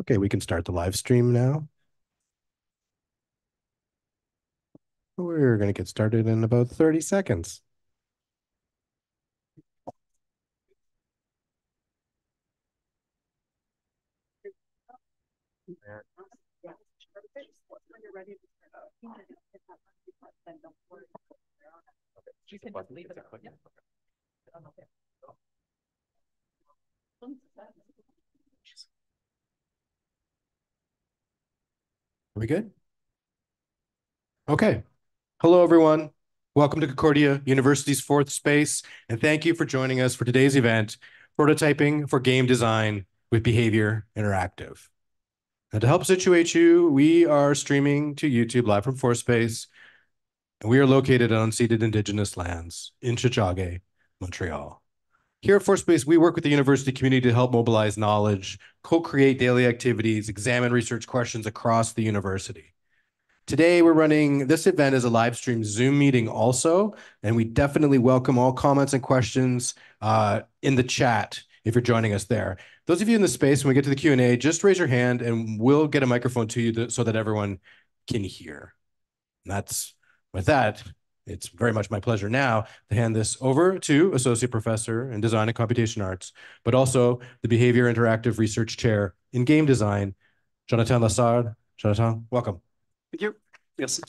Okay, we can start the live stream now. We're going to get started in about 30 seconds. Are we good? Okay. Hello, everyone. Welcome to Concordia University's fourth space, and thank you for joining us for today's event, Prototyping for Game Design with Behaviour Interactive. And to help situate you, we are streaming to YouTube live from FourSpace, and we are located on unceded Indigenous lands in Tiohtià:ke, Montreal. Here at FourSpace, we work with the university community to help mobilize knowledge, co-create daily activities, examine research questions across the university. Today, we're running this event as a live stream Zoom meeting also, and we definitely welcome all comments and questions uh, in the chat if you're joining us there. Those of you in the space, when we get to the Q&A, just raise your hand and we'll get a microphone to you so that everyone can hear. And that's with that, it's very much my pleasure now to hand this over to Associate Professor in Design and Computation Arts, but also the Behaviour Interactive Research Chair in Game Design, Jonathan Lessard. Jonathan, welcome. Thank you. Merci.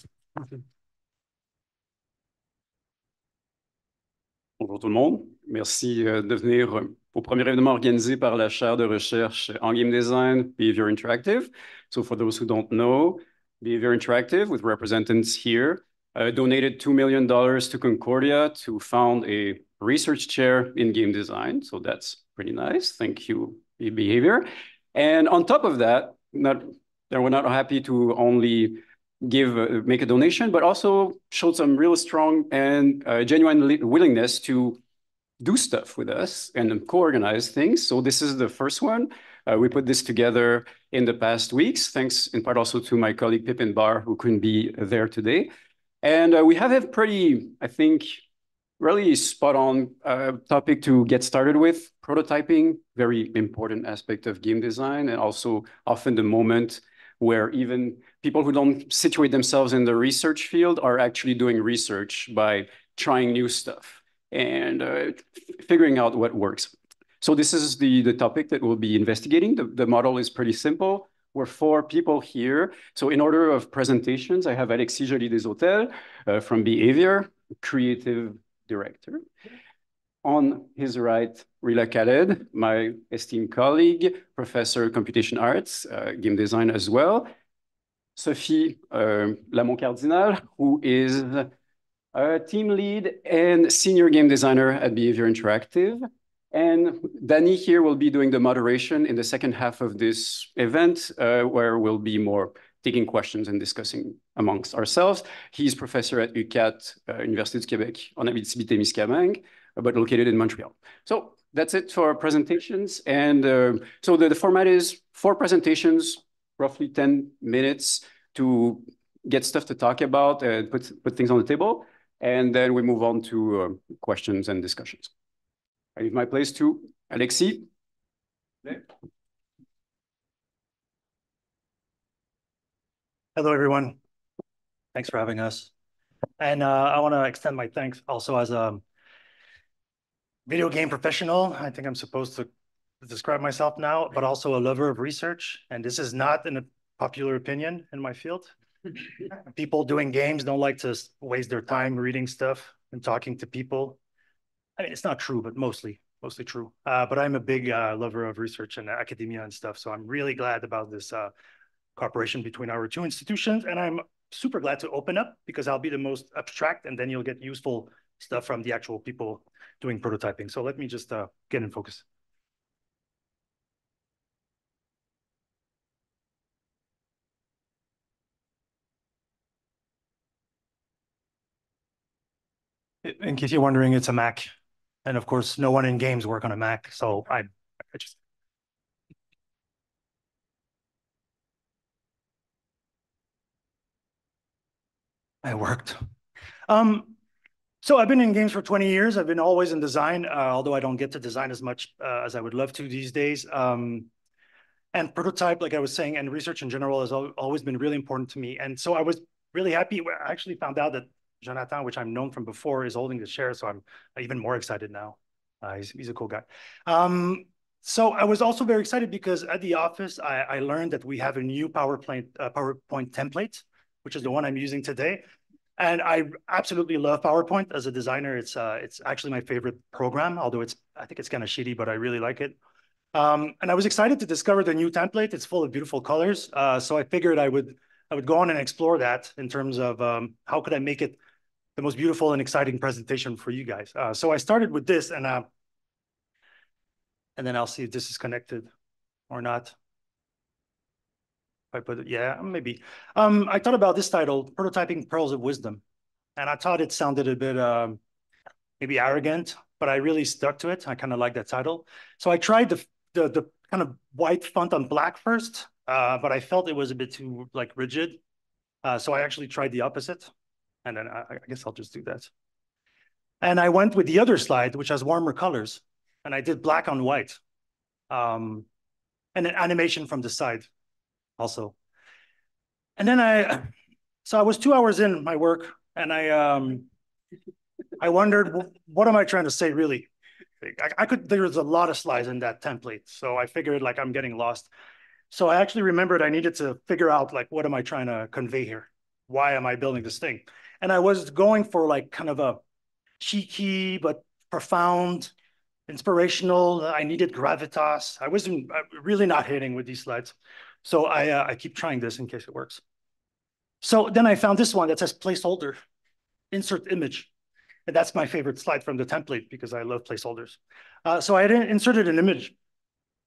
Bonjour tout le monde. Merci euh, de venir au premier événement organisé par la chaire de recherche en game design, Behaviour Interactive. So for those who don't know, Behaviour Interactive, with representatives here, donated $2 million to Concordia to found a research chair in game design. So that's pretty nice. Thank you, Behaviour. And on top of that, not, they were not happy to only give uh, make a donation, but also showed some real strong and uh, genuine willingness to do stuff with us and co-organize things. So this is the first one. Uh, we put this together in the past weeks, thanks in part also to my colleague Pippin Barr, who couldn't be there today. And uh, we have a pretty, I think, really spot on uh, topic to get started with. Prototyping, very important aspect of game design, and also often the moment where even people who don't situate themselves in the research field are actually doing research by trying new stuff and uh, figuring out what works. So this is the, the topic that we'll be investigating. The, the model is pretty simple. We're four people here. So in order of presentations, I have Alexis Jolis-Desautels uh, from Behaviour, creative director. On his right, Rilla Khaled, my esteemed colleague, professor computation arts, uh, game design as well. Sofi uh, Lamont-Cardinal, who is a team lead and senior game designer at Behaviour Interactive. And Danny here will be doing the moderation in the second half of this event, uh, where we'll be more taking questions and discussing amongst ourselves. He's professor at UQAT, uh, Université du Québec, en Abitibi-Témiscamingue, but located in Montreal. So that's it for presentations. And uh, so the, the format is four presentations, roughly 10 minutes to get stuff to talk about and put, put things on the table. And then we move on to uh, questions and discussions. I leave my place to Alexis. Hello, everyone. Thanks for having us. And uh, I want to extend my thanks also as a video game professional. I think I'm supposed to describe myself now, but also a lover of research. And this is not in a popular opinion in my field. people doing games don't like to waste their time reading stuff and talking to people. I mean, it's not true, but mostly, mostly true. Uh, but I'm a big uh, lover of research and academia and stuff. So I'm really glad about this uh, cooperation between our two institutions. And I'm super glad to open up because I'll be the most abstract and then you'll get useful stuff from the actual people doing prototyping. So let me just uh, get in focus. in case you're wondering, it's a Mac. And of course, no one in games work on a Mac. So I, I just. I worked. Um, so I've been in games for 20 years. I've been always in design, uh, although I don't get to design as much uh, as I would love to these days. Um, And prototype, like I was saying, and research in general has always been really important to me. And so I was really happy. I actually found out that Jonathan, which I've known from before, is holding the chair. So I'm even more excited now. Uh, he's, he's a cool guy. Um, so I was also very excited because at the office, I, I learned that we have a new PowerPoint, uh, PowerPoint template, which is the one I'm using today. And I absolutely love PowerPoint as a designer. It's uh, it's actually my favorite program, although it's I think it's kind of shitty, but I really like it. Um, and I was excited to discover the new template. It's full of beautiful colors. Uh, so I figured I would I would go on and explore that in terms of um, how could I make it the most beautiful and exciting presentation for you guys. Uh, so I started with this, and uh, and then I'll see if this is connected or not. I put it, yeah, maybe. Um, I thought about this title, Prototyping Pearls of Wisdom. And I thought it sounded a bit um, maybe arrogant, but I really stuck to it. I kind of like that title. So I tried the, the, the kind of white font on black first, uh, but I felt it was a bit too like rigid. Uh, so I actually tried the opposite. And then I, I guess I'll just do that. And I went with the other slide, which has warmer colors. And I did black on white. Um, and an animation from the side also. And then I, so I was two hours in my work and I, um, I wondered, what am I trying to say really? I, I could, there was a lot of slides in that template. So I figured like I'm getting lost. So I actually remembered I needed to figure out like, what am I trying to convey here? Why am I building this thing? And I was going for like kind of a cheeky, but profound, inspirational. I needed gravitas. I wasn't really not hitting with these slides. So I, uh, I keep trying this in case it works. So then I found this one that says placeholder, insert image. And that's my favorite slide from the template because I love placeholders. Uh, so I inserted an image.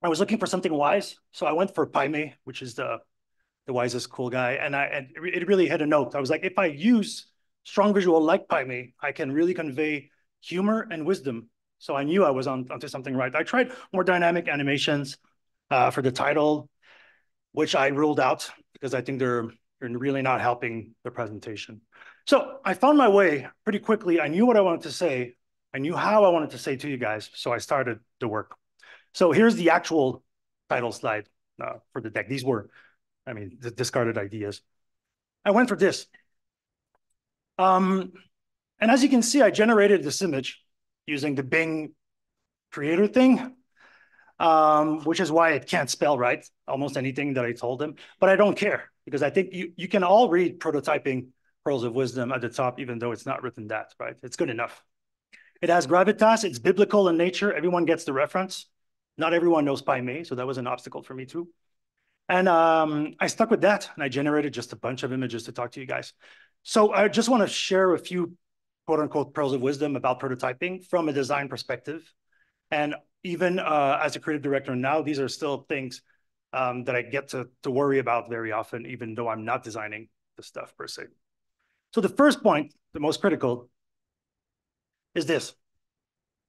I was looking for something wise. So I went for Pai which is the, the wisest cool guy. And, I, and it really hit a note. I was like, if I use strong visual like Pai I can really convey humor and wisdom. So I knew I was on, onto something right. I tried more dynamic animations uh, for the title which I ruled out because I think they're, they're really not helping the presentation. So I found my way pretty quickly. I knew what I wanted to say. I knew how I wanted to say to you guys. So I started the work. So here's the actual title slide uh, for the deck. These were, I mean, the discarded ideas. I went for this. Um, and as you can see, I generated this image using the Bing creator thing um, which is why it can't spell right almost anything that I told him. But I don't care because I think you, you can all read prototyping pearls of wisdom at the top, even though it's not written that, right? It's good enough. It has gravitas. It's biblical in nature. Everyone gets the reference. Not everyone knows Pai Mei, so that was an obstacle for me too. And um, I stuck with that, and I generated just a bunch of images to talk to you guys. So I just want to share a few quote unquote pearls of wisdom about prototyping from a design perspective. And even uh, as a creative director now, these are still things um, that I get to, to worry about very often, even though I'm not designing the stuff per se. So the first point, the most critical, is this.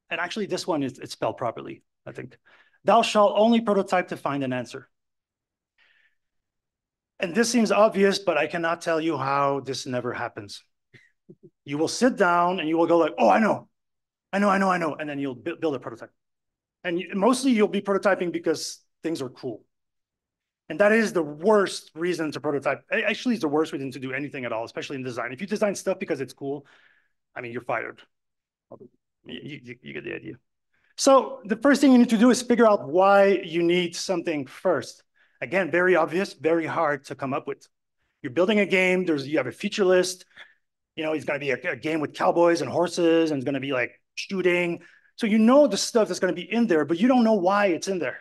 And actually this one is it's spelled properly, I think. Thou shalt only prototype to find an answer. And this seems obvious, but I cannot tell you how this never happens. You will sit down and you will go like, oh, I know, I know, I know, I know. And then you'll build a prototype. And mostly you'll be prototyping because things are cool. And that is the worst reason to prototype. Actually, it's the worst reason to do anything at all, especially in design. If you design stuff because it's cool, I mean, you're fired. You, you, you, get the idea. So the first thing you need to do is figure out why you need something first. Again, very obvious, very hard to come up with. You're building a game, there's you have a feature list. You know, it's gonna be a, a game with cowboys and horses, and it's gonna be like shooting. So you know the stuff that's going to be in there, but you don't know why it's in there.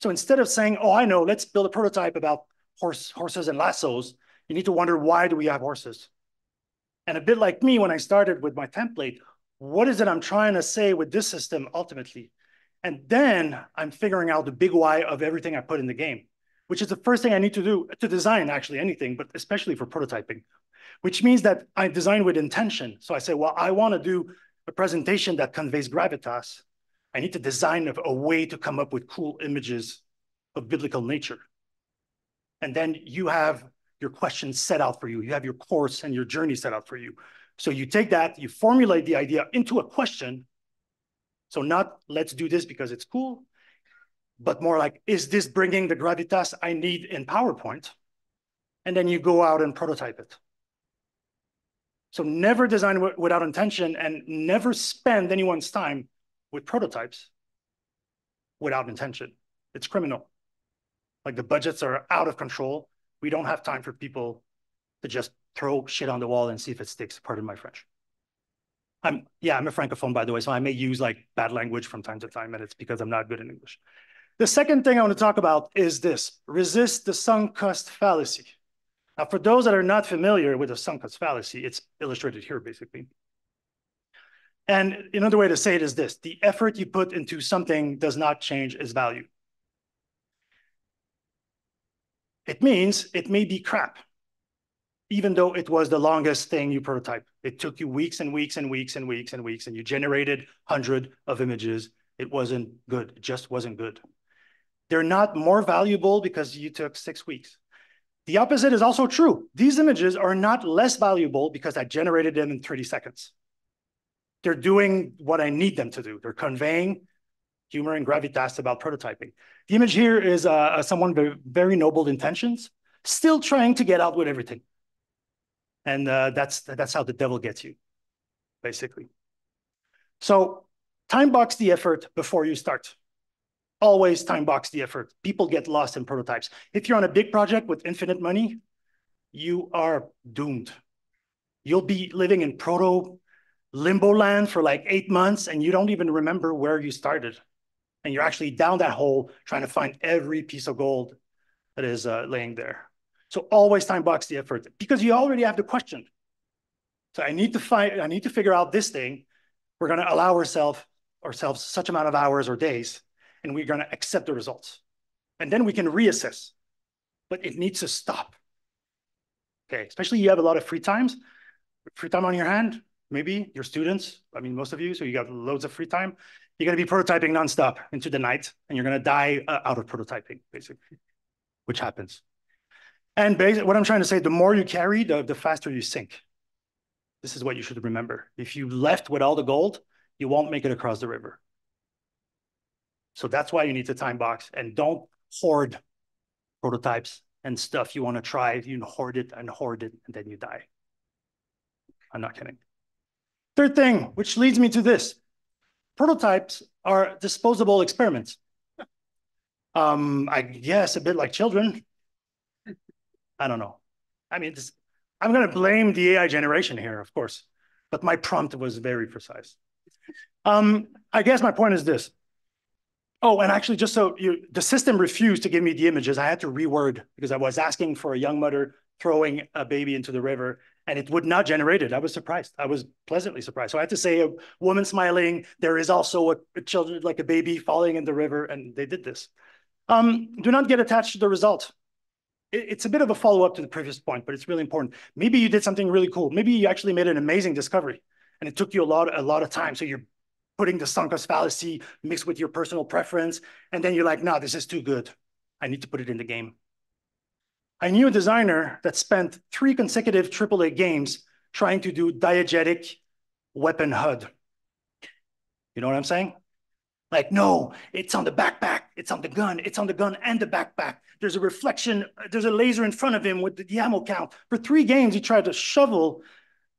So instead of saying, oh, I know, let's build a prototype about horse, horses and lassos, you need to wonder, why do we have horses? And a bit like me, when I started with my template, what is it I'm trying to say with this system ultimately? And then I'm figuring out the big why of everything I put in the game, which is the first thing I need to do to design actually anything, but especially for prototyping, which means that I design with intention. So I say, well, I want to do a presentation that conveys gravitas, I need to design a, way to come up with cool images of biblical nature. And then you have your questions set out for you. You have your course and your journey set out for you. So you take that, you formulate the idea into a question. So not let's do this because it's cool. but more like, is this bringing the gravitas I need in PowerPoint? And then you go out and prototype it. So never design without intention and never spend anyone's time with prototypes without intention. It's criminal. Like the budgets are out of control. We don't have time for people to just throw shit on the wall and see if it sticks, pardon my French. I'm, yeah, I'm a Francophone, by the way, so I may use like bad language from time to time, and it's because I'm not good in English. The second thing I want to talk about is this, resist the sunk cost fallacy. Now, for those that are not familiar with the sunk cost fallacy, it's illustrated here, basically. And another way to say it is this, the effort you put into something does not change its value. It means it may be crap, even though it was the longest thing you prototype. It took you weeks and weeks and weeks and weeks and weeks, and you generated 100 of images. It wasn't good, it just wasn't good. They're not more valuable because you took six weeks. The opposite is also true. These images are not less valuable because I generated them in 30 seconds. They're doing what I need them to do. They're conveying humor and gravitas about prototyping. The image here is uh, someone with very noble intentions, still trying to get out with everything. And uh, that's, that's how the devil gets you, basically. So time box the effort before you start. Always time box the effort. People get lost in prototypes. If you're on a big project with infinite money, you are doomed. You'll be living in proto limbo land for like eight months and you don't even remember where you started. And you're actually down that hole trying to find every piece of gold that is uh, laying there. So always time box the effort because you already have the question. So I need to find, I need to figure out this thing. We're going to allow ourselves ourselves such amount of hours or days, and we're going to accept the results. And then we can reassess, but it needs to stop. Okay, especially you have a lot of free times, free time on your hand, maybe your students, I mean, most of you, so you got loads of free time. You're going to be prototyping nonstop into the night, and you're going to die uh, out of prototyping, basically, which happens. And basically, what I'm trying to say, the more you carry, the, the faster you sink. This is what you should remember. If you left with all the gold, you won't make it across the river. So that's why you need to time box and don't hoard prototypes and stuff you want to try. You hoard it and hoard it, and then you die. I'm not kidding. Third thing, which leads me to this. Prototypes are disposable experiments. Um, I guess a bit like children. I don't know. I mean, this, I'm going to blame the AI generation here, of course, but my prompt was very precise. Um, I guess my point is this. Oh, and actually, just so you, the system refused to give me the images. I had to reword because I was asking for a young mother throwing a baby into the river and it would not generate it. I was surprised. I was pleasantly surprised. So I had to say a woman smiling. There is also a, a children like a baby falling in the river, and they did this. Um, do not get attached to the result. It, it's a bit of a follow up to the previous point, but it's really important. Maybe you did something really cool. Maybe you actually made an amazing discovery, and it took you a lot a lot of time. So you're putting the sunk cost fallacy mixed with your personal preference, and then you're like, no, this is too good. I need to put it in the game. I knew a designer that spent three consecutive AAA games trying to do diegetic weapon HUD. You know what I'm saying? Like, no, it's on the backpack, it's on the gun, it's on the gun and the backpack. There's a reflection, there's a laser in front of him with the ammo count. For three games, he tried to shovel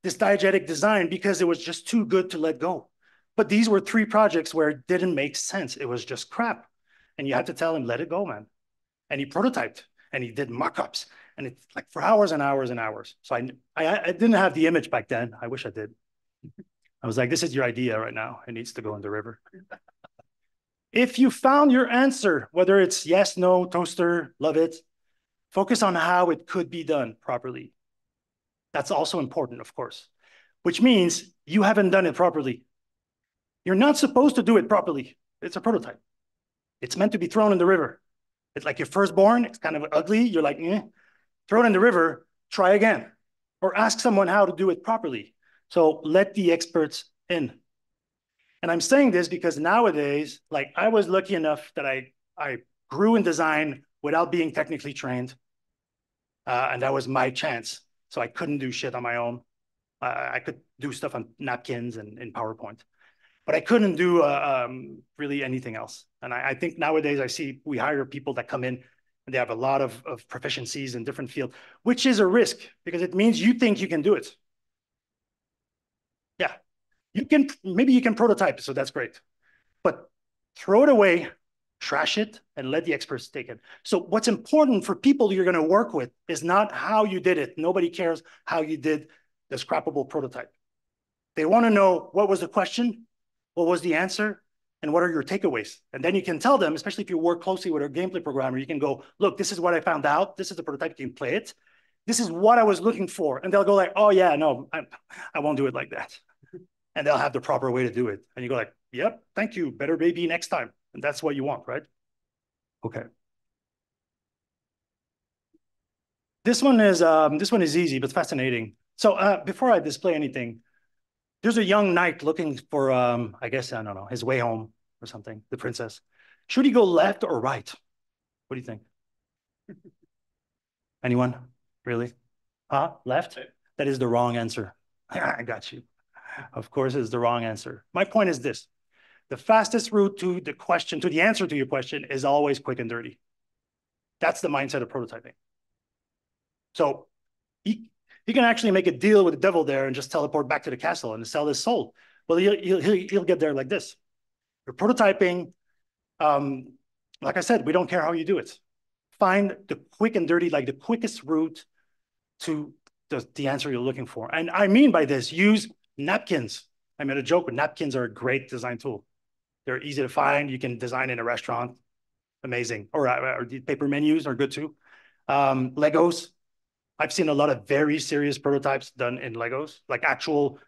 this diegetic design because it was just too good to let go. But these were three projects where it didn't make sense. It was just crap. And you had to tell him, let it go, man. And he prototyped and he did mock-ups and it's like for hours and hours and hours. So I, I, I didn't have the image back then. I wish I did. I was like, this is your idea right now. It needs to go in the river. if you found your answer, whether it's yes, no, toaster, love it, focus on how it could be done properly. That's also important, of course, which means you haven't done it properly. You're not supposed to do it properly. It's a prototype. It's meant to be thrown in the river. It's like your firstborn, it's kind of ugly. You're like, eh. throw it in the river, try again, or ask someone how to do it properly. So let the experts in. And I'm saying this because nowadays, like I was lucky enough that I, I grew in design without being technically trained. Uh, and that was my chance. So I couldn't do shit on my own. Uh, I could do stuff on napkins and in PowerPoint, but I couldn't do uh, um, really anything else. And I, I think nowadays I see we hire people that come in and they have a lot of, of proficiencies in different fields, which is a risk because it means you think you can do it. You can, maybe you can prototype, so that's great. But throw it away, trash it, and let the experts take it. So what's important for people you're gonna work with is not how you did it. Nobody cares how you did the scrappable prototype. They wanna know what was the question, what was the answer, and what are your takeaways? And then you can tell them, especially if you work closely with a gameplay programmer, you can go, look, this is what I found out. This is the prototype, you can play it. This is what I was looking for. And they'll go like, oh yeah, no, I, I won't do it like that. And they'll have the proper way to do it. And you go like, yep, thank you, better baby next time. And that's what you want, right? Okay. This one is um, this one is easy, but fascinating. So uh, before I display anything, there's a young knight looking for, um, I guess, I don't know, his way home or something, the princess. Should he go left or right? What do you think? Anyone? Really? Huh? Left? That is the wrong answer. I got you. Of course, is the wrong answer. My point is this. The fastest route to the question, to the answer to your question is always quick and dirty. That's the mindset of prototyping. So he can actually make a deal with the devil there and just teleport back to the castle and sell his soul. Well, he'll, he'll, he'll get there like this. You're prototyping. Um, like I said, we don't care how you do it. Find the quick and dirty, like the quickest route to the, the answer you're looking for. And I mean by this, use napkins. I made a joke, but napkins are a great design tool. They're easy to find. You can design in a restaurant. Amazing. Or, uh, or paper menus are good too. Um, Legos, I've seen a lot of very serious prototypes done in Legos, like actual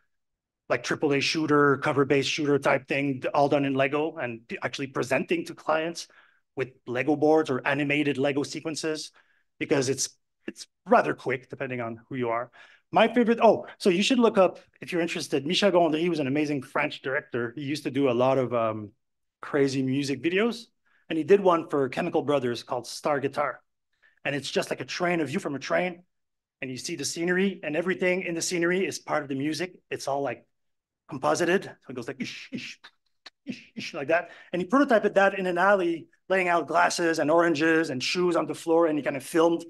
like AAA shooter, cover-based shooter type thing, all done in Lego and actually presenting to clients with Lego boards or animated Lego sequences because it's it's rather quick depending on who you are. My favorite, oh, so you should look up if you're interested. Michel Gondry was an amazing French director. He used to do a lot of um, crazy music videos, and he did one for Chemical Brothers called Star Guitar. And it's just like a train, a view from a train, and you see the scenery and everything in the scenery is part of the music. It's all like composited. So it goes like ish, ish, ish, like that. And he prototyped that in an alley, laying out glasses and oranges and shoes on the floor. And he kind of filmed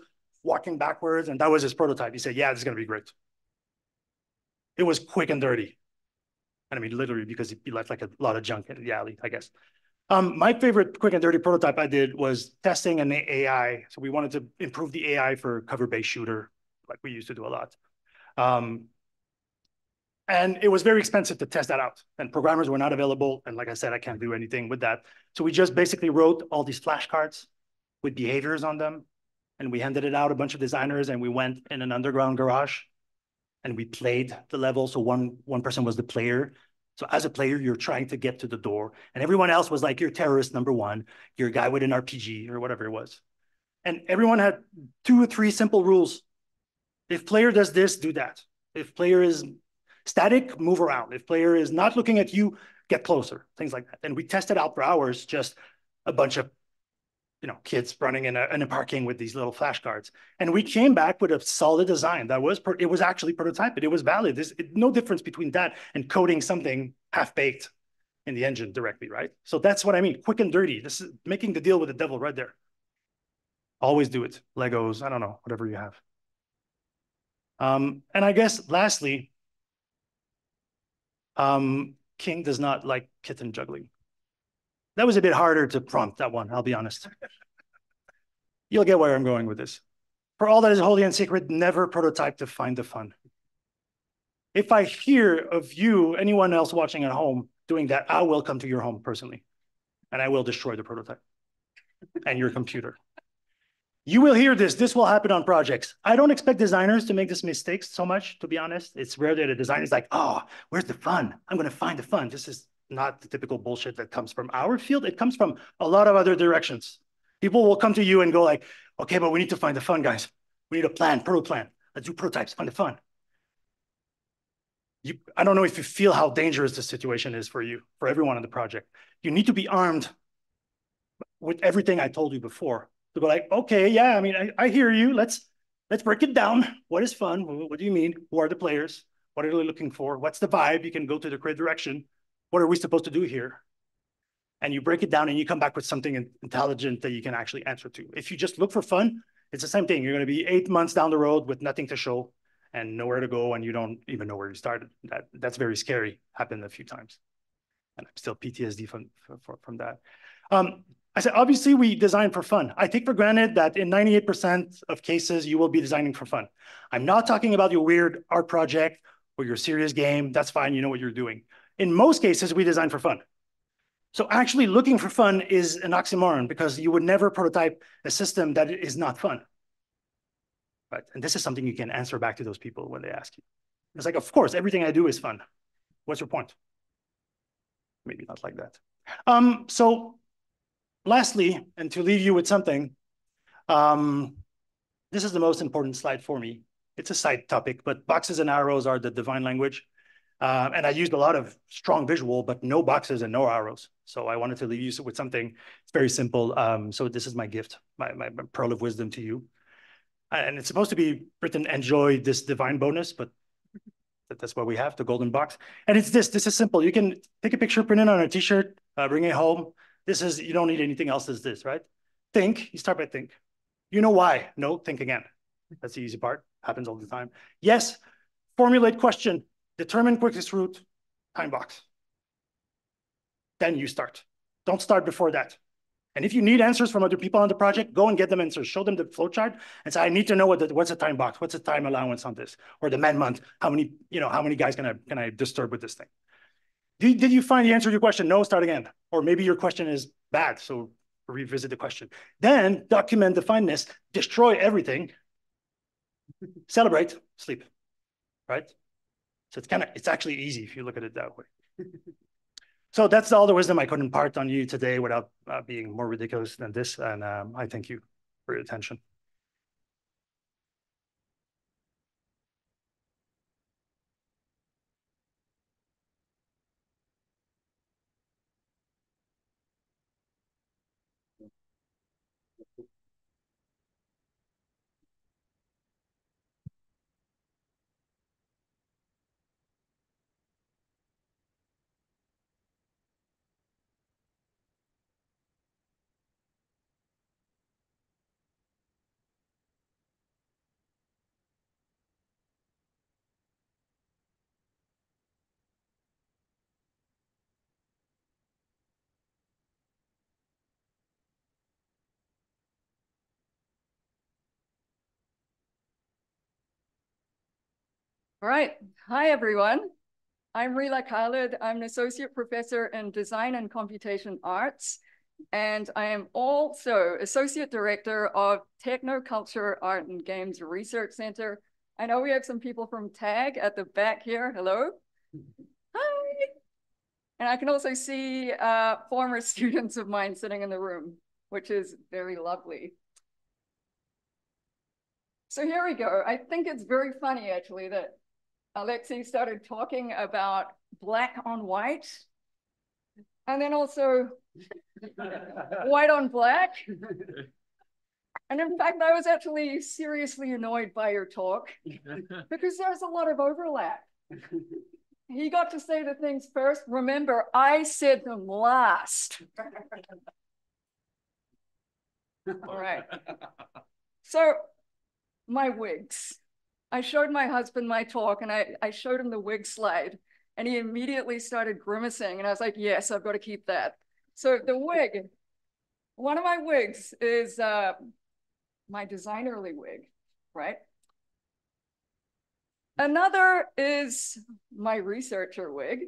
walking backwards. And that was his prototype. He said, yeah, this is going to be great. It was quick and dirty. And I mean, literally, because he left like a lot of junk in the alley, I guess. Um, my favorite quick and dirty prototype I did was testing an AI. So we wanted to improve the AI for cover-based shooter like we used to do a lot. Um, and it was very expensive to test that out. And programmers were not available. And like I said, I can't do anything with that. So we just basically wrote all these flashcards with behaviors on them. And we handed it out a bunch of designers and we went in an underground garage and we played the level. So one, one person was the player. So as a player, you're trying to get to the door and everyone else was like, you're terrorist number one, you're a guy with an RPG or whatever it was. And everyone had two or three simple rules if player does this, do that. If player is static, move around. If player is not looking at you, get closer, things like that. And we tested out for hours, just a bunch of you know, kids running in a, in a parking with these little flashcards. And we came back with a solid design that was, it was actually prototyped. It was valid. There's no difference between that and coding something half-baked in the engine directly, right? So that's what I mean, quick and dirty. This is making the deal with the devil right there. Always do it. Legos, I don't know, whatever you have. Um, and I guess lastly, um, King does not like kitten juggling. That was a bit harder to prompt that one, I'll be honest. You'll get where I'm going with this. For all that is holy and sacred, never prototype to find the fun. If I hear of you, anyone else watching at home, doing that, I will come to your home personally and I will destroy the prototype and your computer. You will hear this. This will happen on projects. I don't expect designers to make this mistakes so much, to be honest. It's rare that a designer is like, oh, where's the fun? I'm going to find the fun. This is not the typical bullshit that comes from our field. It comes from a lot of other directions. People will come to you and go like, okay, but we need to find the fun, guys. We need a plan, proto plan. Let's do prototypes, find the fun. You, I don't know if you feel how dangerous the situation is for you, for everyone on the project. You need to be armed with everything I told you before to go like, okay, yeah, I mean, I, I hear you. Let's let's break it down. What is fun? What do you mean? Who are the players? What are they looking for? What's the vibe? You can go to the creative direction. What are we supposed to do here? and you break it down and you come back with something intelligent that you can actually answer to. If you just look for fun, it's the same thing. You're going to be eight months down the road with nothing to show and nowhere to go, and you don't even know where you started. That that's very scary. Happened a few times, and I'm still PTSD from from, from that. Um, I said, obviously, we design for fun. I take for granted that in 98% of cases, you will be designing for fun. I'm not talking about your weird art project or your serious game. That's fine. You know what you're doing. In most cases, we design for fun. So actually looking for fun is an oxymoron because you would never prototype a system that is not fun. Right? And this is something you can answer back to those people when they ask you. It's like, of course, everything I do is fun. What's your point? Maybe not like that. Um, so lastly, and to leave you with something, um, this is the most important slide for me. It's a side topic, but boxes and arrows are the divine language. Uh, and I used a lot of strong visual, but no boxes and no arrows. So I wanted to leave you with something very simple. Um, so this is my gift, my, my, pearl of wisdom to you. And it's supposed to be written, enjoy this divine bonus, but that's what we have, the golden box. And it's this, this is simple. You can take a picture, print it on a t-shirt, uh, bring it home. This is, you don't need anything else as this, right? Think, you start by think. You know why? No, think again. That's the easy part, happens all the time. Yes, formulate question, determine quickest route, time box. Then you start. Don't start before that. And if you need answers from other people on the project, go and get them answers. Show them the flowchart and say, I need to know what the, what's the time box, what's the time allowance on this, or the man month. How many, you know, how many guys can I can I disturb with this thing? Did, did you find the answer to your question? No, start again. Or maybe your question is bad, so revisit the question. Then document the fineness, destroy everything, celebrate, sleep, right? So it's kind of, it's actually easy if you look at it that way. so that's all the wisdom I could impart on you today without uh, being more ridiculous than this. And um, I thank you for your attention. All right. Hi, everyone. I'm Rilla Khaled. I'm an associate professor in design and computation arts. And I am also associate director of Technoculture Art and Games Research Center. I know we have some people from TAG at the back here. Hello. Hi. And I can also see uh, former students of mine sitting in the room, which is very lovely. So here we go. I think it's very funny, actually, that Alexei started talking about black on white, and then also white on black. And in fact, I was actually seriously annoyed by your talk because there's a lot of overlap. He got to say the things first. Remember, I said them last. All right. So, my wigs. I showed my husband my talk and I, I showed him the wig slide and he immediately started grimacing. And I was like, yes, I've got to keep that. So the wig, one of my wigs is uh, my designerly wig, right? Another is my researcher wig.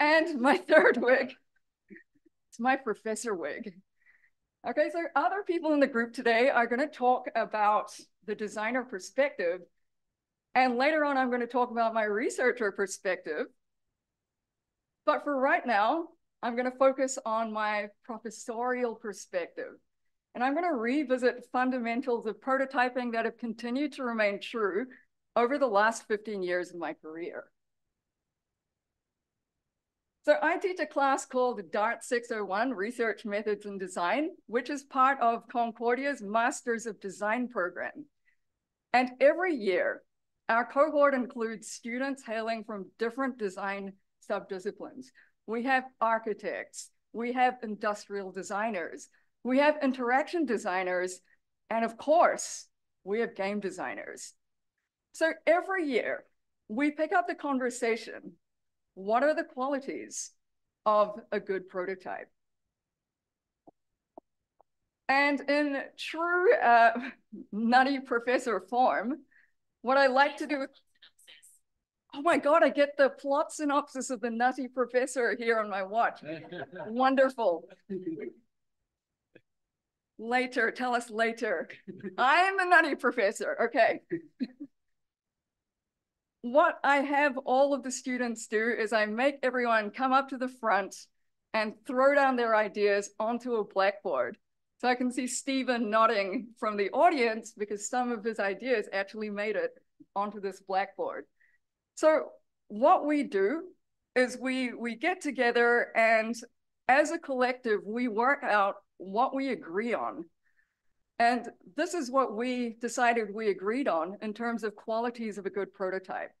And my third wig, it's my professor wig. Okay, so other people in the group today are going to talk about the designer perspective. And later on, I'm going to talk about my researcher perspective. But for right now, I'm going to focus on my professorial perspective. And I'm going to revisit fundamentals of prototyping that have continued to remain true over the last 15 years of my career. So I teach a class called DART 601, Research Methods and Design, which is part of Concordia's Masters of Design program. And every year, our cohort includes students hailing from different design subdisciplines. we have architects, we have industrial designers, we have interaction designers, and of course, we have game designers. So every year, we pick up the conversation. What are the qualities of a good prototype? And in true uh, nutty professor form, what I like to do oh my God, I get the plot synopsis of the nutty professor here on my watch. Wonderful. Later, tell us later. I'm the nutty professor, okay. What I have all of the students do is I make everyone come up to the front and throw down their ideas onto a blackboard. So I can see Stephen nodding from the audience because some of his ideas actually made it onto this blackboard. So what we do is we, we get together and as a collective, we work out what we agree on. And this is what we decided we agreed on in terms of qualities of a good prototype.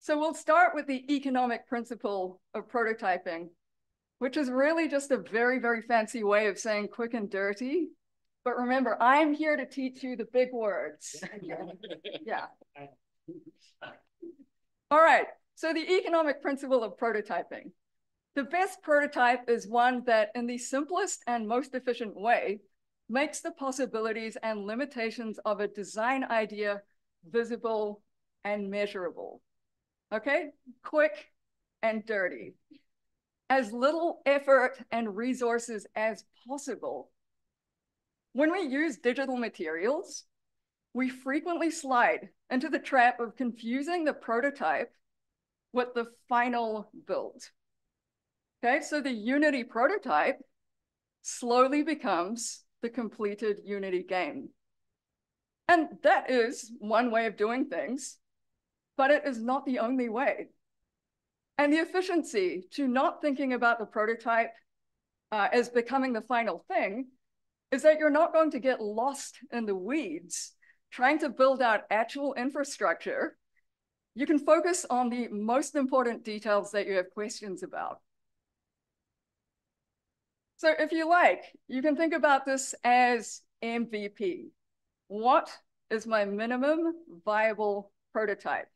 So we'll start with the economic principle of prototyping, which is really just a very, very fancy way of saying quick and dirty. But remember, I'm here to teach you the big words. yeah. All right. So the economic principle of prototyping. The best prototype is one that in the simplest and most efficient way makes the possibilities and limitations of a design idea visible and measurable. Okay, quick and dirty. As little effort and resources as possible when we use digital materials, we frequently slide into the trap of confusing the prototype with the final build. Okay, so the Unity prototype slowly becomes the completed Unity game. And that is one way of doing things, but it is not the only way. And the efficiency to not thinking about the prototype uh, as becoming the final thing is that you're not going to get lost in the weeds trying to build out actual infrastructure. You can focus on the most important details that you have questions about. So if you like, you can think about this as MVP. What is my minimum viable prototype?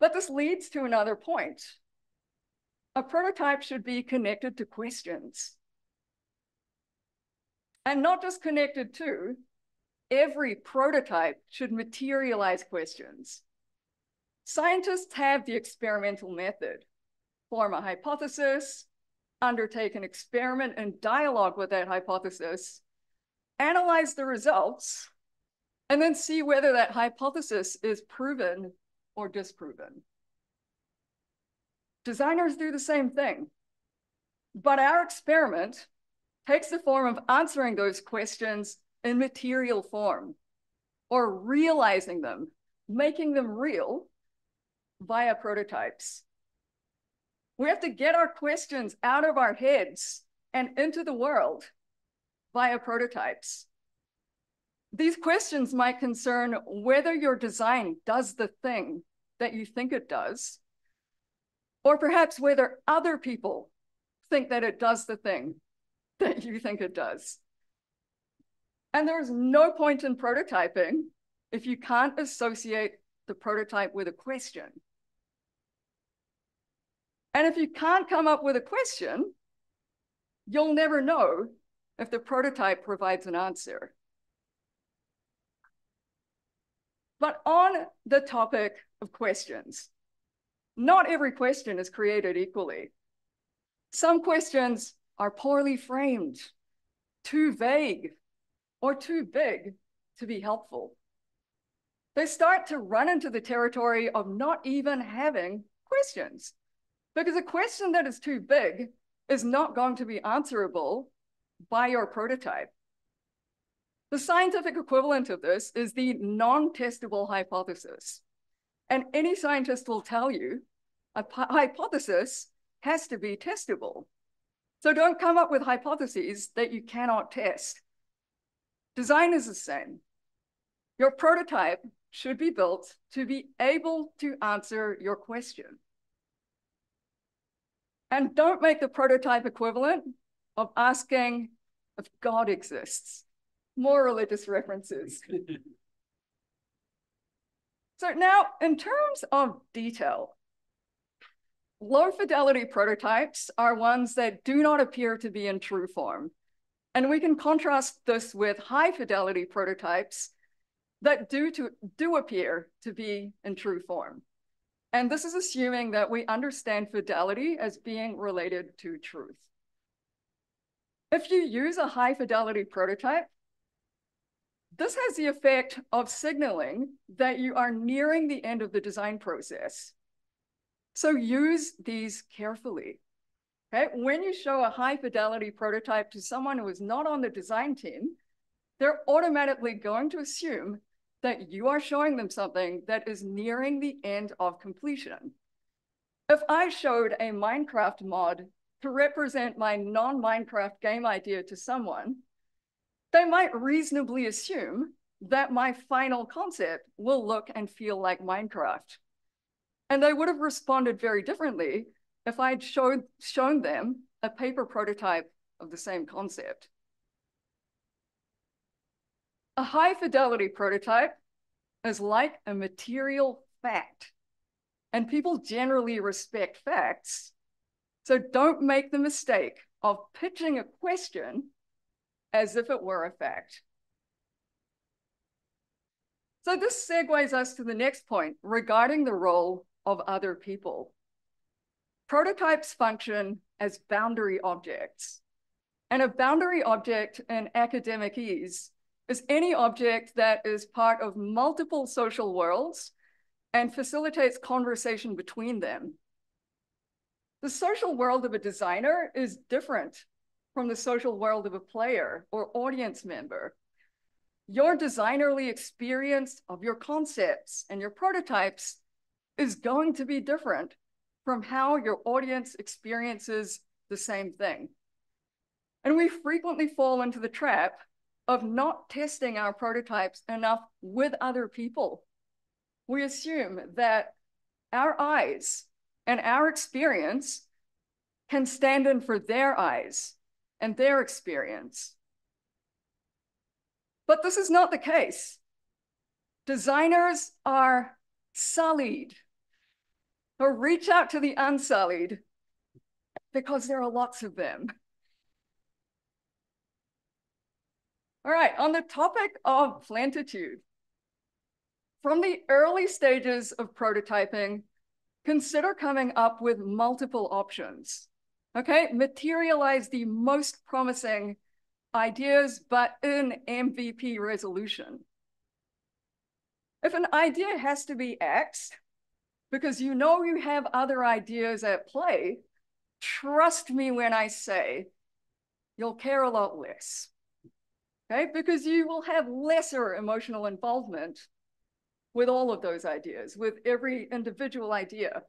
But this leads to another point. A prototype should be connected to questions. And not just connected to, every prototype should materialize questions. Scientists have the experimental method, form a hypothesis, undertake an experiment and dialogue with that hypothesis, analyze the results, and then see whether that hypothesis is proven or disproven. Designers do the same thing, but our experiment takes the form of answering those questions in material form or realizing them, making them real via prototypes. We have to get our questions out of our heads and into the world via prototypes. These questions might concern whether your design does the thing that you think it does, or perhaps whether other people think that it does the thing that you think it does. And there's no point in prototyping if you can't associate the prototype with a question. And if you can't come up with a question, you'll never know if the prototype provides an answer. But on the topic of questions, not every question is created equally. Some questions are poorly framed, too vague, or too big to be helpful. They start to run into the territory of not even having questions, because a question that is too big is not going to be answerable by your prototype. The scientific equivalent of this is the non-testable hypothesis. And any scientist will tell you a hypothesis has to be testable. So don't come up with hypotheses that you cannot test. Design is the same. Your prototype should be built to be able to answer your question. And don't make the prototype equivalent of asking if God exists. More religious references. so now, in terms of detail, low fidelity prototypes are ones that do not appear to be in true form. And we can contrast this with high fidelity prototypes that do, to, do appear to be in true form. And this is assuming that we understand fidelity as being related to truth. If you use a high fidelity prototype, this has the effect of signaling that you are nearing the end of the design process. So use these carefully. Okay, when you show a high fidelity prototype to someone who is not on the design team, they're automatically going to assume that you are showing them something that is nearing the end of completion. If I showed a Minecraft mod to represent my non-Minecraft game idea to someone, they might reasonably assume that my final concept will look and feel like Minecraft. And they would have responded very differently if I'd showed, shown them a paper prototype of the same concept. A high fidelity prototype is like a material fact. And people generally respect facts. So don't make the mistake of pitching a question as if it were a fact. So this segues us to the next point regarding the role of other people. Prototypes function as boundary objects. And a boundary object in academic academicese is any object that is part of multiple social worlds and facilitates conversation between them. The social world of a designer is different from the social world of a player or audience member. Your designerly experience of your concepts and your prototypes is going to be different from how your audience experiences the same thing. And we frequently fall into the trap of not testing our prototypes enough with other people. We assume that our eyes and our experience can stand in for their eyes and their experience. But this is not the case. Designers are sullied or reach out to the unsullied because there are lots of them. All right, on the topic of plentitude, from the early stages of prototyping, consider coming up with multiple options. Okay, materialize the most promising ideas, but in MVP resolution. If an idea has to be X, because you know you have other ideas at play, trust me when I say you'll care a lot less. Okay, because you will have lesser emotional involvement with all of those ideas, with every individual idea.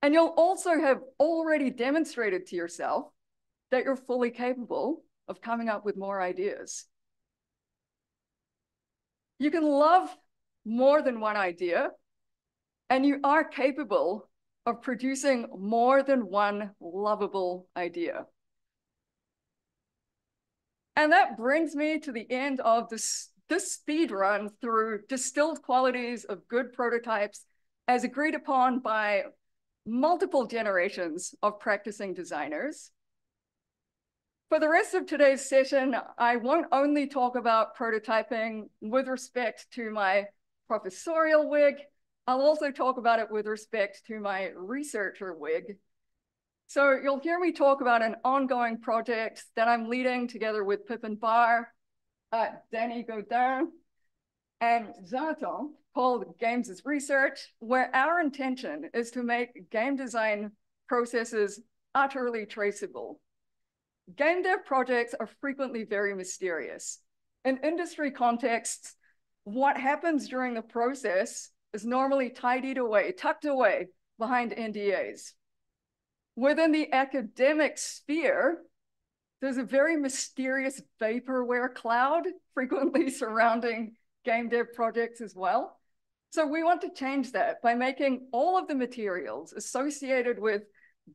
And you'll also have already demonstrated to yourself that you're fully capable of coming up with more ideas. You can love more than one idea, and you are capable of producing more than one lovable idea. And that brings me to the end of this, this speed run through distilled qualities of good prototypes as agreed upon by multiple generations of practicing designers. For the rest of today's session, I won't only talk about prototyping with respect to my professorial wig, I'll also talk about it with respect to my researcher wig. So you'll hear me talk about an ongoing project that I'm leading together with Pippin Barr, uh, Danny Godin, and Jonathan called Games as Research, where our intention is to make game design processes utterly traceable. Game dev projects are frequently very mysterious. In industry contexts, what happens during the process is normally tidied away, tucked away behind NDAs. Within the academic sphere, there's a very mysterious vaporware cloud frequently surrounding game dev projects as well. So we want to change that by making all of the materials associated with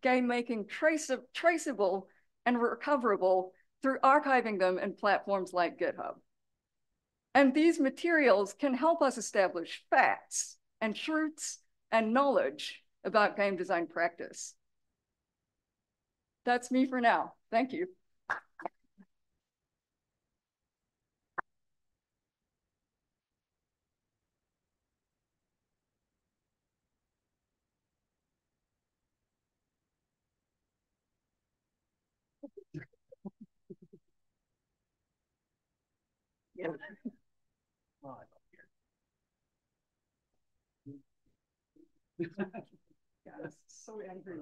game making trace traceable and recoverable through archiving them in platforms like GitHub. And these materials can help us establish facts and truths and knowledge about game design practice. That's me for now. Thank you. Yeah. Yes, so angry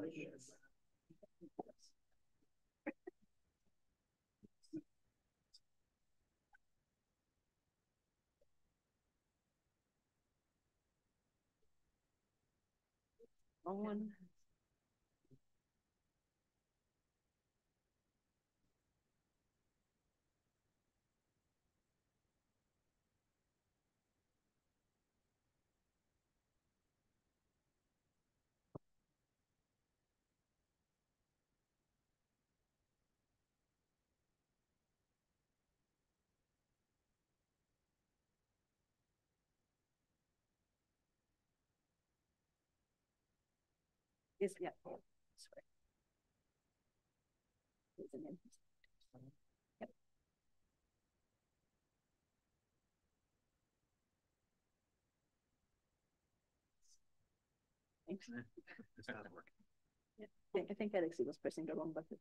with Is yeah. Sorry. Yep. Thanks. Yeah, I think Alexi was pressing the wrong button.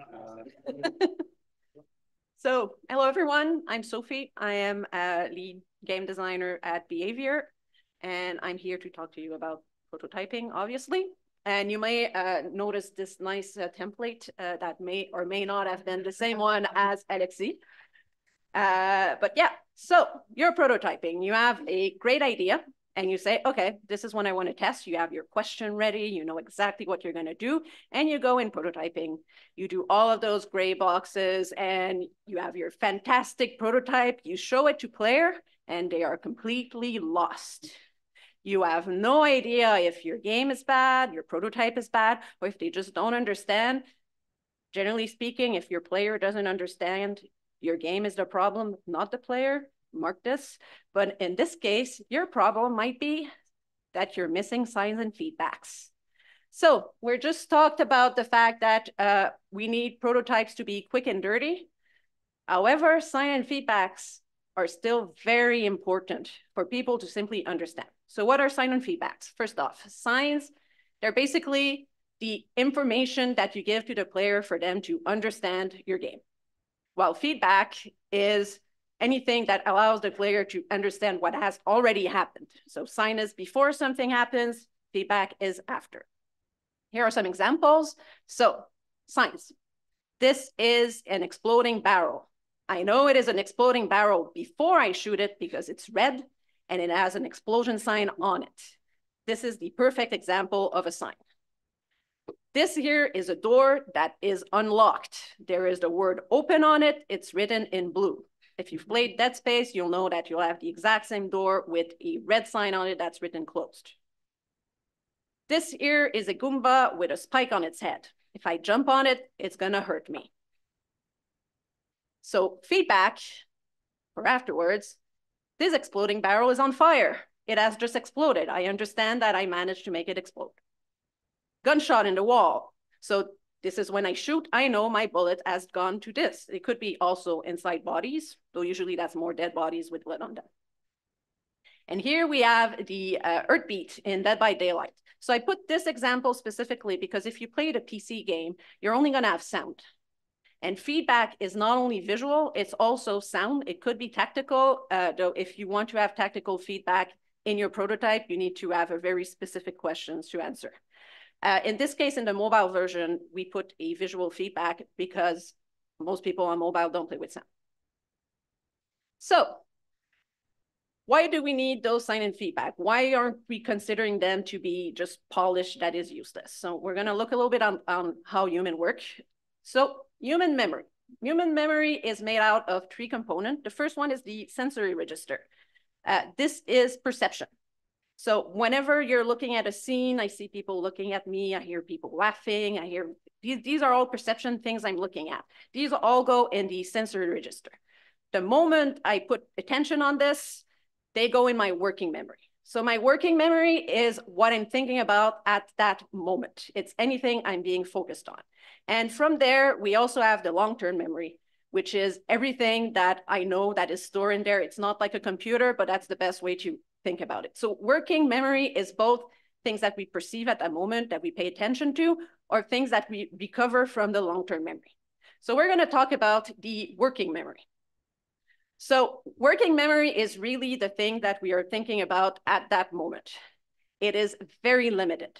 Uh, so, hello everyone. I'm Sofi. I am a lead game designer at Behaviour, and I'm here to talk to you about prototyping, obviously. And you may uh, notice this nice uh, template uh, that may or may not have been the same one as Alexi. Uh, but yeah, so you're prototyping. You have a great idea and you say, okay, this is what I want to test. You have your question ready. You know exactly what you're going to do. And you go in prototyping. You do all of those gray boxes and you have your fantastic prototype. You show it to player and they are completely lost. You have no idea if your game is bad, your prototype is bad, or if they just don't understand. Generally speaking, if your player doesn't understand, your game is the problem, not the player, mark this. But in this case, your problem might be that you're missing signs and feedbacks. So we're just talked about the fact that uh, we need prototypes to be quick and dirty. However, sign and feedbacks are still very important for people to simply understand. So what are sign and feedbacks? First off, signs, they're basically the information that you give to the player for them to understand your game. While feedback is anything that allows the player to understand what has already happened. So sign is before something happens, feedback is after. Here are some examples. So signs. This is an exploding barrel. I know it is an exploding barrel before I shoot it because it's red and it has an explosion sign on it. This is the perfect example of a sign. This here is a door that is unlocked. There is the word open on it. It's written in blue. If you've played Dead Space, you'll know that you'll have the exact same door with a red sign on it that's written closed. This here is a Goomba with a spike on its head. If I jump on it, it's gonna hurt me. So feedback for afterwards, this exploding barrel is on fire. It has just exploded. I understand that I managed to make it explode. Gunshot in the wall. So this is when I shoot, I know my bullet has gone to this. It could be also inside bodies, though usually that's more dead bodies with blood on them. And here we have the uh, heartbeat in Dead by Daylight. So I put this example specifically because if you played a PC game, you're only gonna have sound. And feedback is not only visual, it's also sound. It could be tactical, uh, though if you want to have tactical feedback in your prototype, you need to have a very specific questions to answer. Uh, in this case, in the mobile version, we put a visual feedback because most people on mobile don't play with sound. So why do we need those sign-in feedback? Why aren't we considering them to be just polish that is useless? So we're gonna look a little bit on, on how human work. So Human memory. Human memory is made out of three components. The first one is the sensory register. Uh, this is perception. So whenever you're looking at a scene, I see people looking at me, I hear people laughing, I hear, these, these are all perception things I'm looking at. These all go in the sensory register. The moment I put attention on this, they go in my working memory. So my working memory is what I'm thinking about at that moment. It's anything I'm being focused on. And from there, we also have the long-term memory, which is everything that I know that is stored in there. It's not like a computer, but that's the best way to think about it. So working memory is both things that we perceive at that moment that we pay attention to, or things that we recover from the long-term memory. So we're gonna talk about the working memory. So working memory is really the thing that we are thinking about at that moment. It is very limited.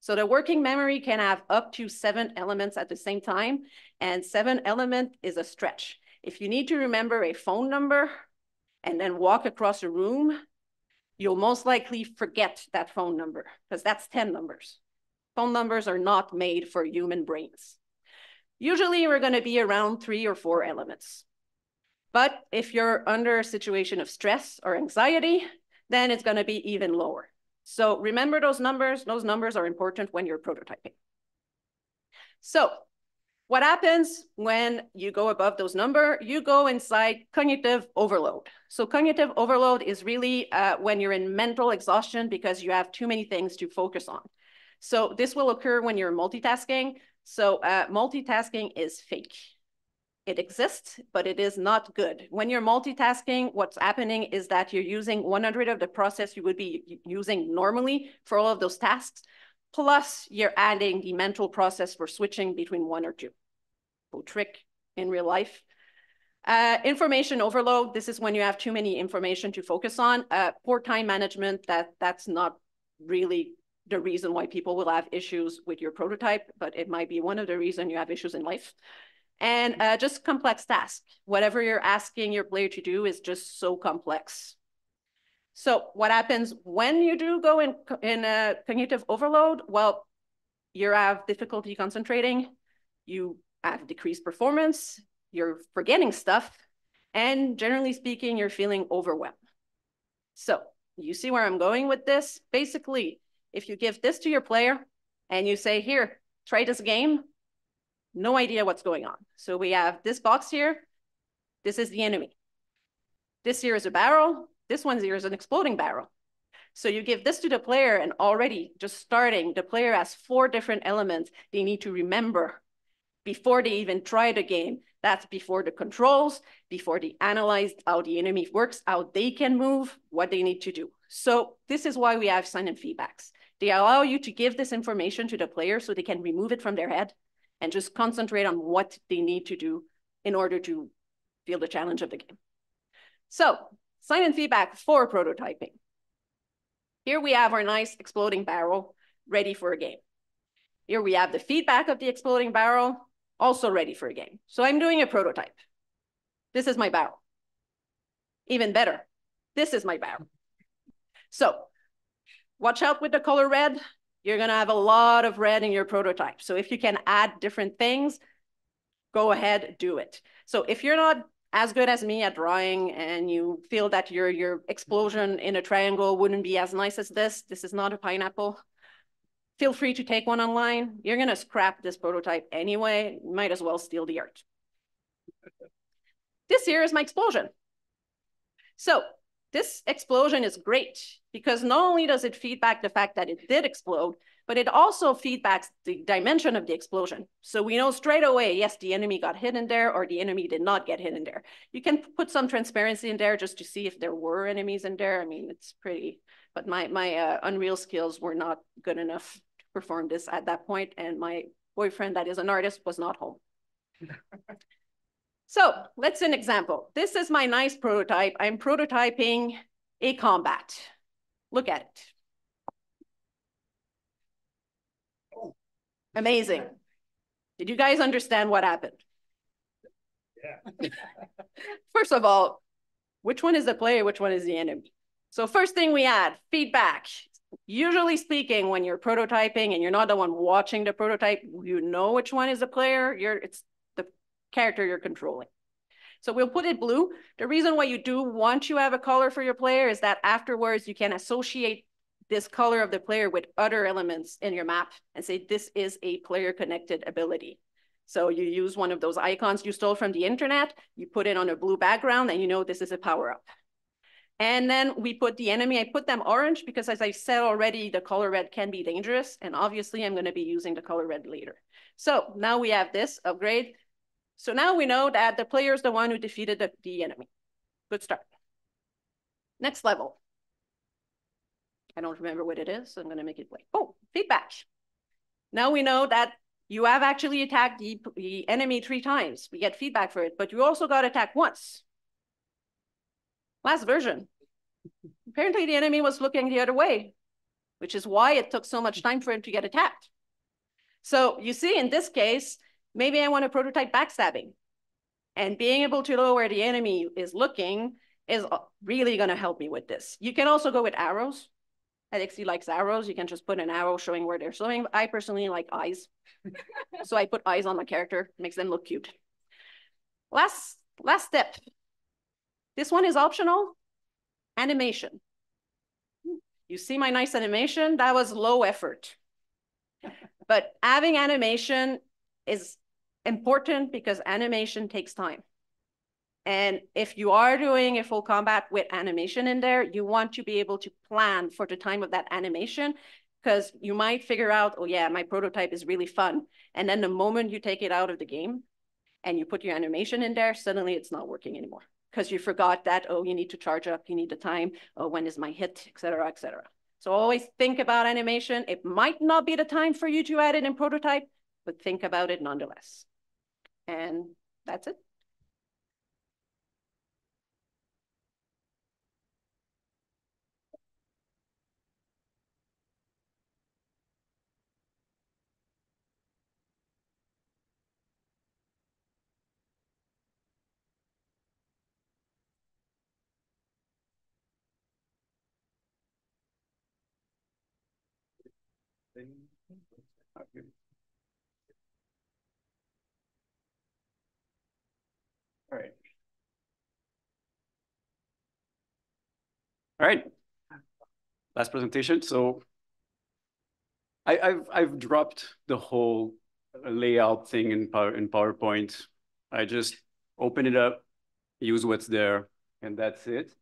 So the working memory can have up to seven elements at the same time, and seven element is a stretch. If you need to remember a phone number and then walk across a room, you'll most likely forget that phone number because that's 10 numbers. Phone numbers are not made for human brains. Usually we're gonna be around three or four elements. But if you're under a situation of stress or anxiety, then it's going to be even lower. So remember those numbers. Those numbers are important when you're prototyping. So what happens when you go above those number? You go inside cognitive overload. So cognitive overload is really uh, when you're in mental exhaustion because you have too many things to focus on. So this will occur when you're multitasking. So uh, multitasking is fake. It exists, but it is not good. When you're multitasking, what's happening is that you're using 100 of the process you would be using normally for all of those tasks, plus you're adding the mental process for switching between one or two. Trick in real life. Uh, information overload, this is when you have too many information to focus on. Uh, poor time management, that that's not really the reason why people will have issues with your prototype, but it might be one of the reasons you have issues in life and uh, just complex tasks. Whatever you're asking your player to do is just so complex. So what happens when you do go in, in a cognitive overload? Well, you have difficulty concentrating, you have decreased performance, you're forgetting stuff, and generally speaking, you're feeling overwhelmed. So you see where I'm going with this? Basically, if you give this to your player and you say, here, try this game, no idea what's going on. So we have this box here. This is the enemy. This here is a barrel. This one here is an exploding barrel. So you give this to the player and already just starting, the player has four different elements they need to remember before they even try the game. That's before the controls, before they analyze how the enemy works, how they can move, what they need to do. So this is why we have sign and feedbacks. They allow you to give this information to the player so they can remove it from their head and just concentrate on what they need to do in order to feel the challenge of the game. So sign and feedback for prototyping. Here we have our nice exploding barrel ready for a game. Here we have the feedback of the exploding barrel also ready for a game. So I'm doing a prototype. This is my barrel. Even better, this is my barrel. So watch out with the color red you're going to have a lot of red in your prototype. So if you can add different things, go ahead, do it. So if you're not as good as me at drawing and you feel that your, your explosion in a triangle wouldn't be as nice as this, this is not a pineapple, feel free to take one online. You're going to scrap this prototype anyway. You might as well steal the art. this here is my explosion. So this explosion is great because not only does it feedback the fact that it did explode, but it also feedbacks the dimension of the explosion. So we know straight away, yes, the enemy got hit in there or the enemy did not get hit in there. You can put some transparency in there just to see if there were enemies in there. I mean, it's pretty, but my, my uh, Unreal skills were not good enough to perform this at that point, And my boyfriend that is an artist was not home. So let's an example. This is my nice prototype. I'm prototyping a combat. Look at it. Amazing. Did you guys understand what happened? Yeah. First of all, which one is the player, which one is the enemy? So first thing we add, feedback. Usually speaking, when you're prototyping and you're not the one watching the prototype, you know which one is the player. You're it's character you're controlling. So we'll put it blue. The reason why you do want to have a color for your player is that afterwards you can associate this color of the player with other elements in your map and say, this is a player connected ability. So you use one of those icons you stole from the internet, you put it on a blue background and you know this is a power up. And then we put the enemy, I put them orange because as I said already, the color red can be dangerous. And obviously I'm gonna be using the color red later. So now we have this upgrade. So now we know that the player is the one who defeated the, the enemy. Good start. Next level. I don't remember what it is, so I'm gonna make it blank. Oh, feedback. Now we know that you have actually attacked the, the enemy three times. We get feedback for it, but you also got attacked once. Last version. Apparently the enemy was looking the other way, which is why it took so much time for him to get attacked. So you see, in this case, maybe I want to prototype backstabbing. And being able to know where the enemy is looking is really going to help me with this. You can also go with arrows. Alexi likes arrows. You can just put an arrow showing where they're showing. I personally like eyes. so I put eyes on my character, makes them look cute. Last, last step. This one is optional, animation. You see my nice animation? That was low effort. but having animation is important because animation takes time. And if you are doing a full combat with animation in there, you want to be able to plan for the time of that animation because you might figure out, oh yeah, my prototype is really fun. And then the moment you take it out of the game and you put your animation in there, suddenly it's not working anymore because you forgot that, oh, you need to charge up, you need the time, oh, when is my hit, et cetera, et cetera. So always think about animation. It might not be the time for you to add it in prototype, but think about it nonetheless. And that's it. All right. All right. Last presentation. So I, have I've dropped the whole layout thing in Power in PowerPoint. I just open it up, use what's there, and that's it.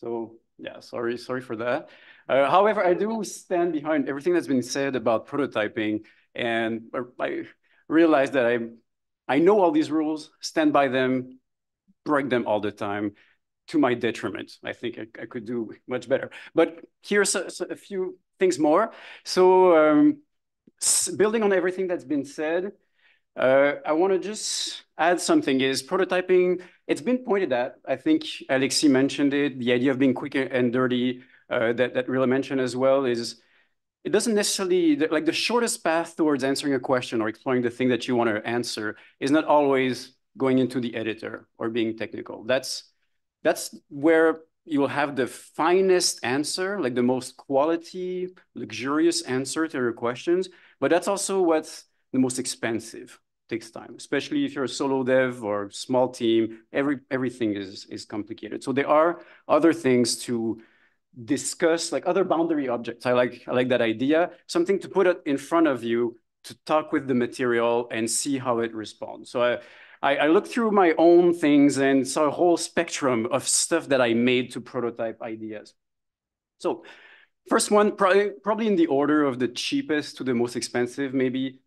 So yeah, sorry, sorry for that. Uh, however, I do stand behind everything that's been said about prototyping, and I realize that I I know all these rules, stand by them, break them all the time to my detriment. I think I, I could do much better. But here's a, a few things more. So um, building on everything that's been said, uh, I want to just add something is prototyping, it's been pointed at, I think Alexi mentioned it, the idea of being quick and dirty uh, that, that Rilla mentioned as well is it doesn't necessarily, like the shortest path towards answering a question or exploring the thing that you want to answer is not always going into the editor or being technical. That's, that's where you will have the finest answer, like the most quality, luxurious answer to your questions. But that's also what's the most expensive. takes time, especially if you're a solo dev or small team. Every everything is is complicated. So there are other things to discuss, like other boundary objects. I like I like that idea. Something to put it in front of you to talk with the material and see how it responds. So I I, I looked through my own things and saw a whole spectrum of stuff that I made to prototype ideas. So first one, probably, probably in the order of the cheapest to the most expensive, maybe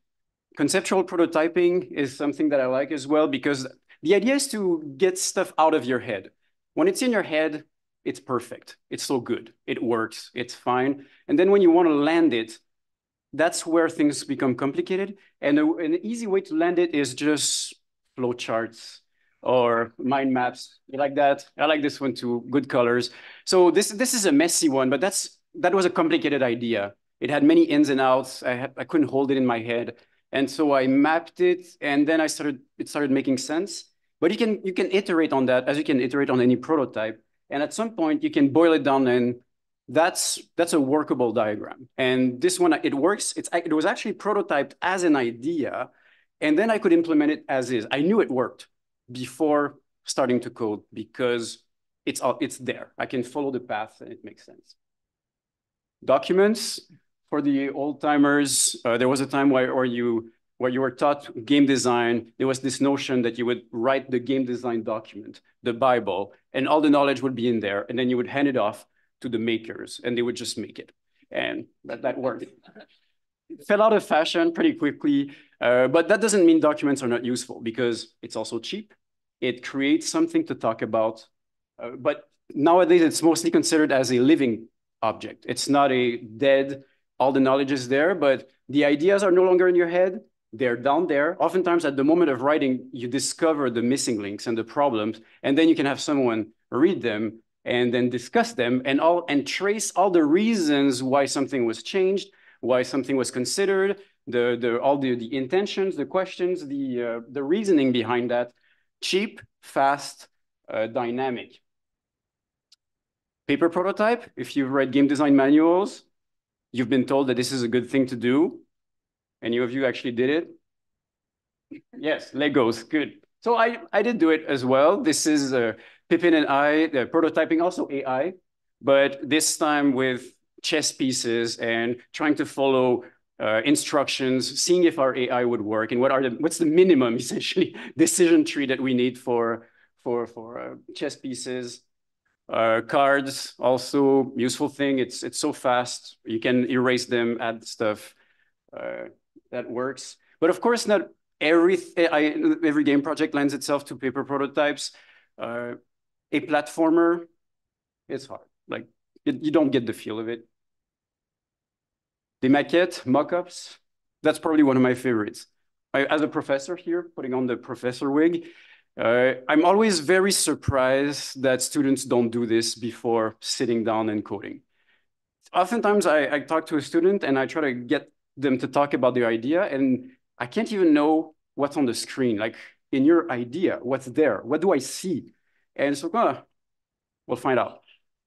conceptual prototyping is something that I like as well because the idea is to get stuff out of your head. When it's in your head, it's perfect. It's so good. It works. It's fine. And then when you want to land it, that's where things become complicated. And a, an easy way to land it is just flowcharts or mind maps. You like that? I like this one too. Good colors. So this this is a messy one, but that's that was a complicated idea. It had many ins and outs. I had, I couldn't hold it in my head, and so I mapped it, and then I started. It started making sense. But you can you can iterate on that as you can iterate on any prototype, and at some point you can boil it down and that's that's a workable diagram. And this one it works. It's it was actually prototyped as an idea and then I could implement it as is. I knew it worked before starting to code because it's, all—it's there. I can follow the path and it makes sense. documents. For the old timers, uh, there was a time where, where you where you were taught game design, there was this notion that you would write the game design document, the Bible, and all the knowledge would be in there, and then you would hand it off to the makers, and they would just make it. And that, that worked. it fell out of fashion pretty quickly, uh, but that doesn't mean documents are not useful because it's also cheap. It creates something to talk about, uh, but nowadays it's mostly considered as a living object. It's not a dead, all the knowledge is there, but the ideas are no longer in your head. They're down there. Oftentimes at the moment of writing, you discover the missing links and the problems, and then you can have someone read them and then discuss them and all and trace all the reasons why something was changed, why something was considered, the, the all the, the intentions, the questions, the uh, the reasoning behind that. Cheap, fast, uh, dynamic. Paper prototype, if you've read game design manuals, you've been told that this is a good thing to do. Any of you actually did it? Yes, Legos, good. So I, I did do it as well. This is uh, Pippin and I, the prototyping, also AI, but this time with chess pieces and trying to follow uh, instructions, seeing if our AI would work and what are the, what's the minimum essentially decision tree that we need for, for, for uh, chess pieces. Uh, cards, also useful thing. It's, it's so fast. You can erase them, add stuff uh, that works. But of course, not every, I, every game project lends itself to paper prototypes. Uh, a platformer, it's hard. Like, it, you don't get the feel of it. The maquette, mockups, that's probably one of my favorites. I, as a professor here, putting on the professor wig, uh, I'm always very surprised that students don't do this before sitting down and coding. Oftentimes I, I talk to a student and I try to get them to talk about their idea and I can't even know what's on the screen. Like in your idea, what's there? What do I see? And so, uh, we'll find out.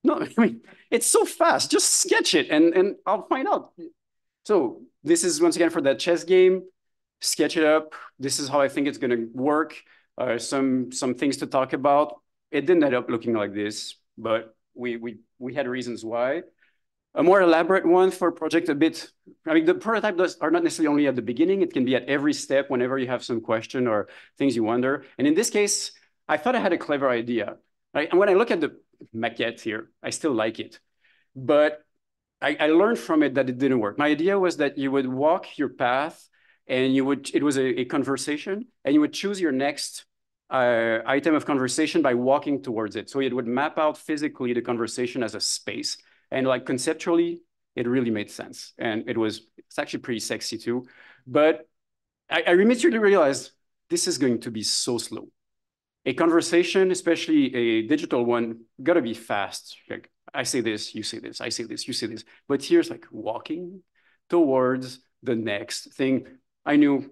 No, I mean, it's so fast. Just sketch it and, and I'll find out. So this is once again for that chess game, sketch it up. This is how I think it's gonna work. Uh, some some things to talk about. It didn't end up looking like this, but we we we had reasons why. A more elaborate one for project a bit, I mean, the prototype does, are not necessarily only at the beginning, it can be at every step whenever you have some question or things you wonder. And in this case, I thought I had a clever idea. Right? And when I look at the maquette here, I still like it. But I, I, learned from it that it didn't work. My idea was that you would walk your path and you would, it was a, a conversation and you would choose your next uh, item of conversation by walking towards it. So it would map out physically the conversation as a space. And like conceptually, it really made sense. And it was, it's actually pretty sexy too. But I, I immediately realized this is going to be so slow. A conversation, especially a digital one, gotta be fast. Like I say this, you say this, I say this, you say this. But here's like walking towards the next thing. I knew,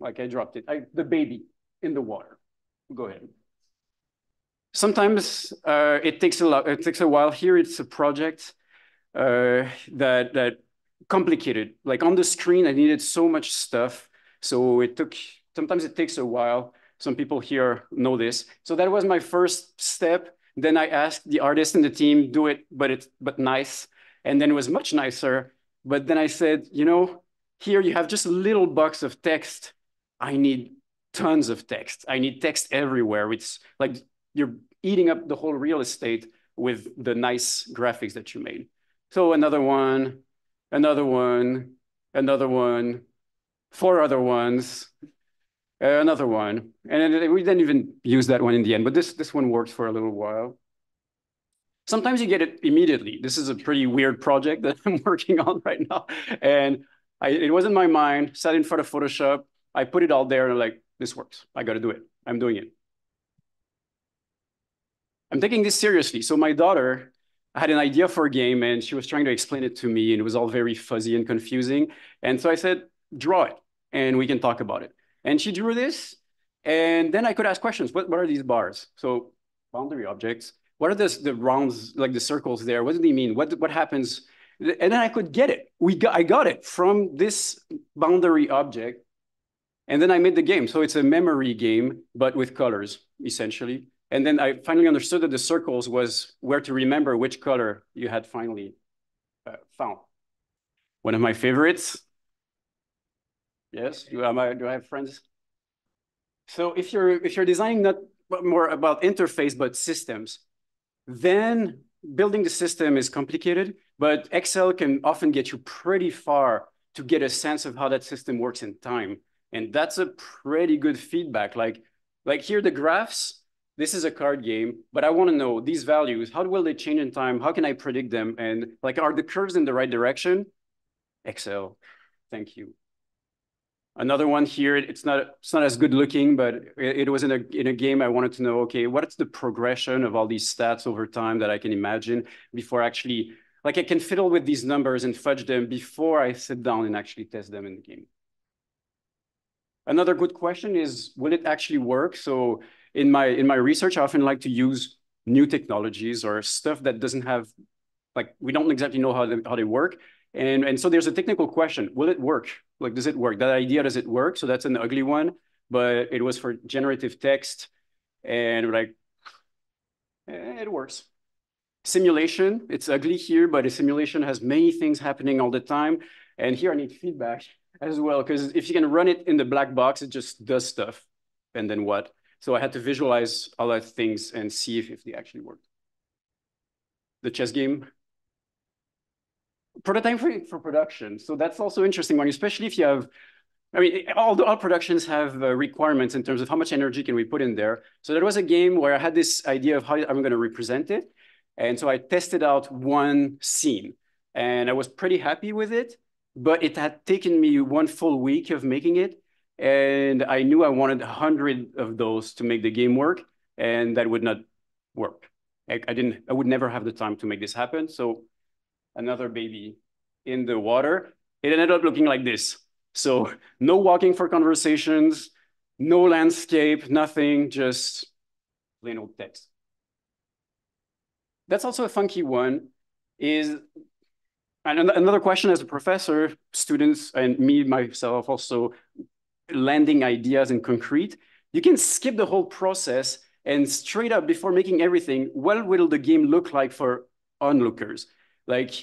like I dropped it, I, the baby in the water. Go ahead. Sometimes uh, it takes a lot. It takes a while. Here, it's a project uh, that that complicated. Like on the screen, I needed so much stuff, so it took. Sometimes it takes a while. Some people here know this. So that was my first step then I asked the artist and the team, do it, but it's but nice. And then it was much nicer. But then I said, you know, here you have just a little box of text. I need tons of text. I need text everywhere. It's like you're eating up the whole real estate with the nice graphics that you made. So another one, another one, another one, four other ones, uh, another one. And we didn't even use that one in the end, but this, this one worked for a little while. Sometimes you get it immediately. This is a pretty weird project that I'm working on right now. And I, it was in my mind, sat in front of Photoshop. I put it all there and I'm like, this works. I got to do it. I'm doing it. I'm taking this seriously. So my daughter had an idea for a game and she was trying to explain it to me and it was all very fuzzy and confusing. And so I said, draw it and we can talk about it. And she drew this, and then I could ask questions. What, what are these bars? So boundary objects. What are this, the rounds, like the circles there? What do they mean? What, what happens? And then I could get it. We got, I got it from this boundary object. And then I made the game. So it's a memory game, but with colors, essentially. And then I finally understood that the circles was where to remember which color you had finally uh, found. one of my favorites. Yes, do I, do I have friends? So if you're if you're designing not more about interface but systems, then building the system is complicated, but Excel can often get you pretty far to get a sense of how that system works in time. And that's a pretty good feedback. Like, like here, the graphs, this is a card game, but I want to know these values, how will they change in time? How can I predict them? And like, are the curves in the right direction? Excel, thank you. Another one here, it's not it's not as good looking, but it, was in a in a game I wanted to know, okay, what's the progression of all these stats over time that I can imagine before actually, like I can fiddle with these numbers and fudge them before I sit down and actually test them in the game. Another good question is, will it actually work? So in my in my research, I often like to use new technologies or stuff that doesn't have, like we don't exactly know how they, how they work, and, and so there's a technical question, will it work? Like, does it work? That idea, does it work? So that's an ugly one, but it was for generative text and like, eh, it works. Simulation, it's ugly here, but a simulation has many things happening all the time. And here I need feedback as well, because if you can run it in the black box, it just does stuff. And then what? So I had to visualize all of things and see if, if they actually worked. The chess game, prototype for, for production. So that's also interesting one, especially if you have, I mean, all the all productions have uh, requirements in terms of how much energy can we put in there. So there was a game where I had this idea of how I'm going to represent it. And so I tested out one scene and I was pretty happy with it, but it had taken me one full week of making it. And I knew I wanted a hundred of those to make the game work and that would not work. I, I didn't, I would never have the time to make this happen. So another baby in the water, it ended up looking like this. So no walking for conversations, no landscape, nothing, just plain old text. That's also a funky one is, and another question as a professor, students and me, myself also landing ideas in concrete, you can skip the whole process and straight up before making everything, what will the game look like for onlookers? Like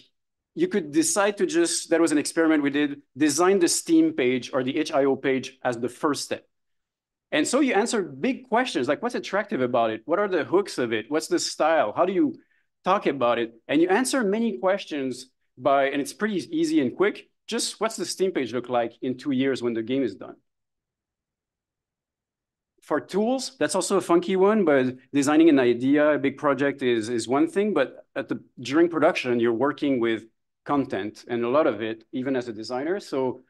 you could decide to just, that was an experiment we did, design the Steam page or the itch.io page as the first step. And so you answer big questions like what's attractive about it? What are the hooks of it? What's the style? How do you talk about it? And you answer many questions by, and it's pretty easy and quick, just what's the Steam page look like in two years when the game is done? for tools, that's also a funky one, but designing an idea, a big project is, is one thing, but at the, during production, you're working with content and a lot of it, even as a designer. So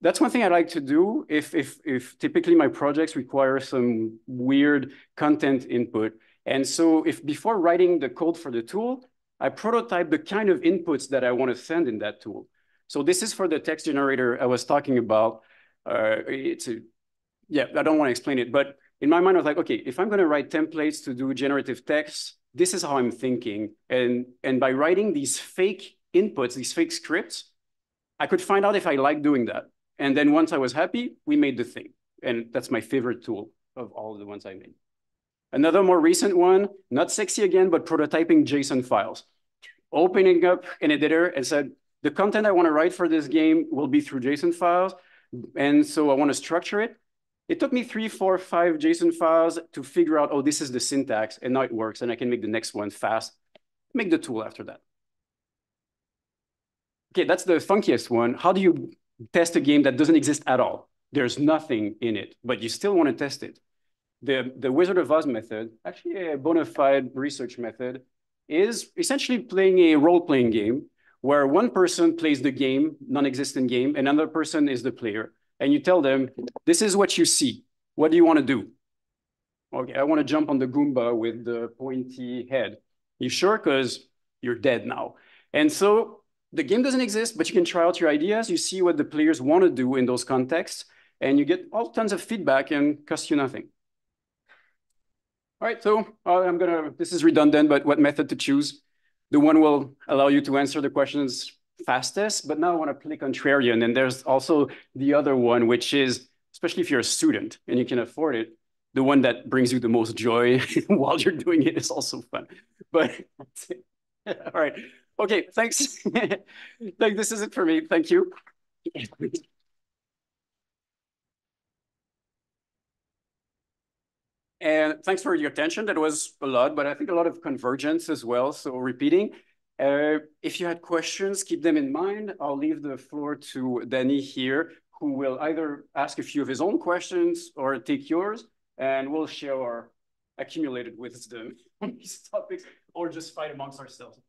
that's one thing I like to do if, if, if typically my projects require some weird content input. And so if before writing the code for the tool, I prototype the kind of inputs that I want to send in that tool. So this is for the text generator I was talking about. Uh, it's a yeah, I don't want to explain it, but in my mind, I was like, okay, if I'm going to write templates to do generative text, this is how I'm thinking. And, and by writing these fake inputs, these fake scripts, I could find out if I like doing that. And then once I was happy, we made the thing. And that's my favorite tool of all the ones I made. Another more recent one, not sexy again, but prototyping JSON files. Opening up an editor and said, the content I want to write for this game will be through JSON files. And so I want to structure it. It took me three, four, five JSON files to figure out, oh, this is the syntax, and now it works, and I can make the next one fast. Make the tool after that. Okay, that's the funkiest one. How do you test a game that doesn't exist at all? There's nothing in it, but you still want to test it. The, the Wizard of Oz method, actually a bona fide research method, is essentially playing a role-playing game where one person plays the game, non-existent game, and another person is the player and you tell them, this is what you see. What do you want to do? Okay, I want to jump on the Goomba with the pointy head. You sure? Because you're dead now. And so the game doesn't exist, but you can try out your ideas. You see what the players want to do in those contexts, and you get all tons of feedback and cost you nothing. All right, so uh, I'm gonna, this is redundant, but what method to choose? The one will allow you to answer the questions fastest, but now I want to play contrarian. And there's also the other one, which is, especially if you're a student and you can afford it, the one that brings you the most joy while you're doing it is also fun. But all right, Okay, thanks. like this is it for me. Thank you. And thanks for your attention. That was a lot, but I think a lot of convergence as well. So repeating, if you had questions, keep them in mind. I'll leave the floor to Danny here, who will either ask a few of his own questions or take yours, and we'll share our accumulated wisdom on these topics or just fight amongst ourselves.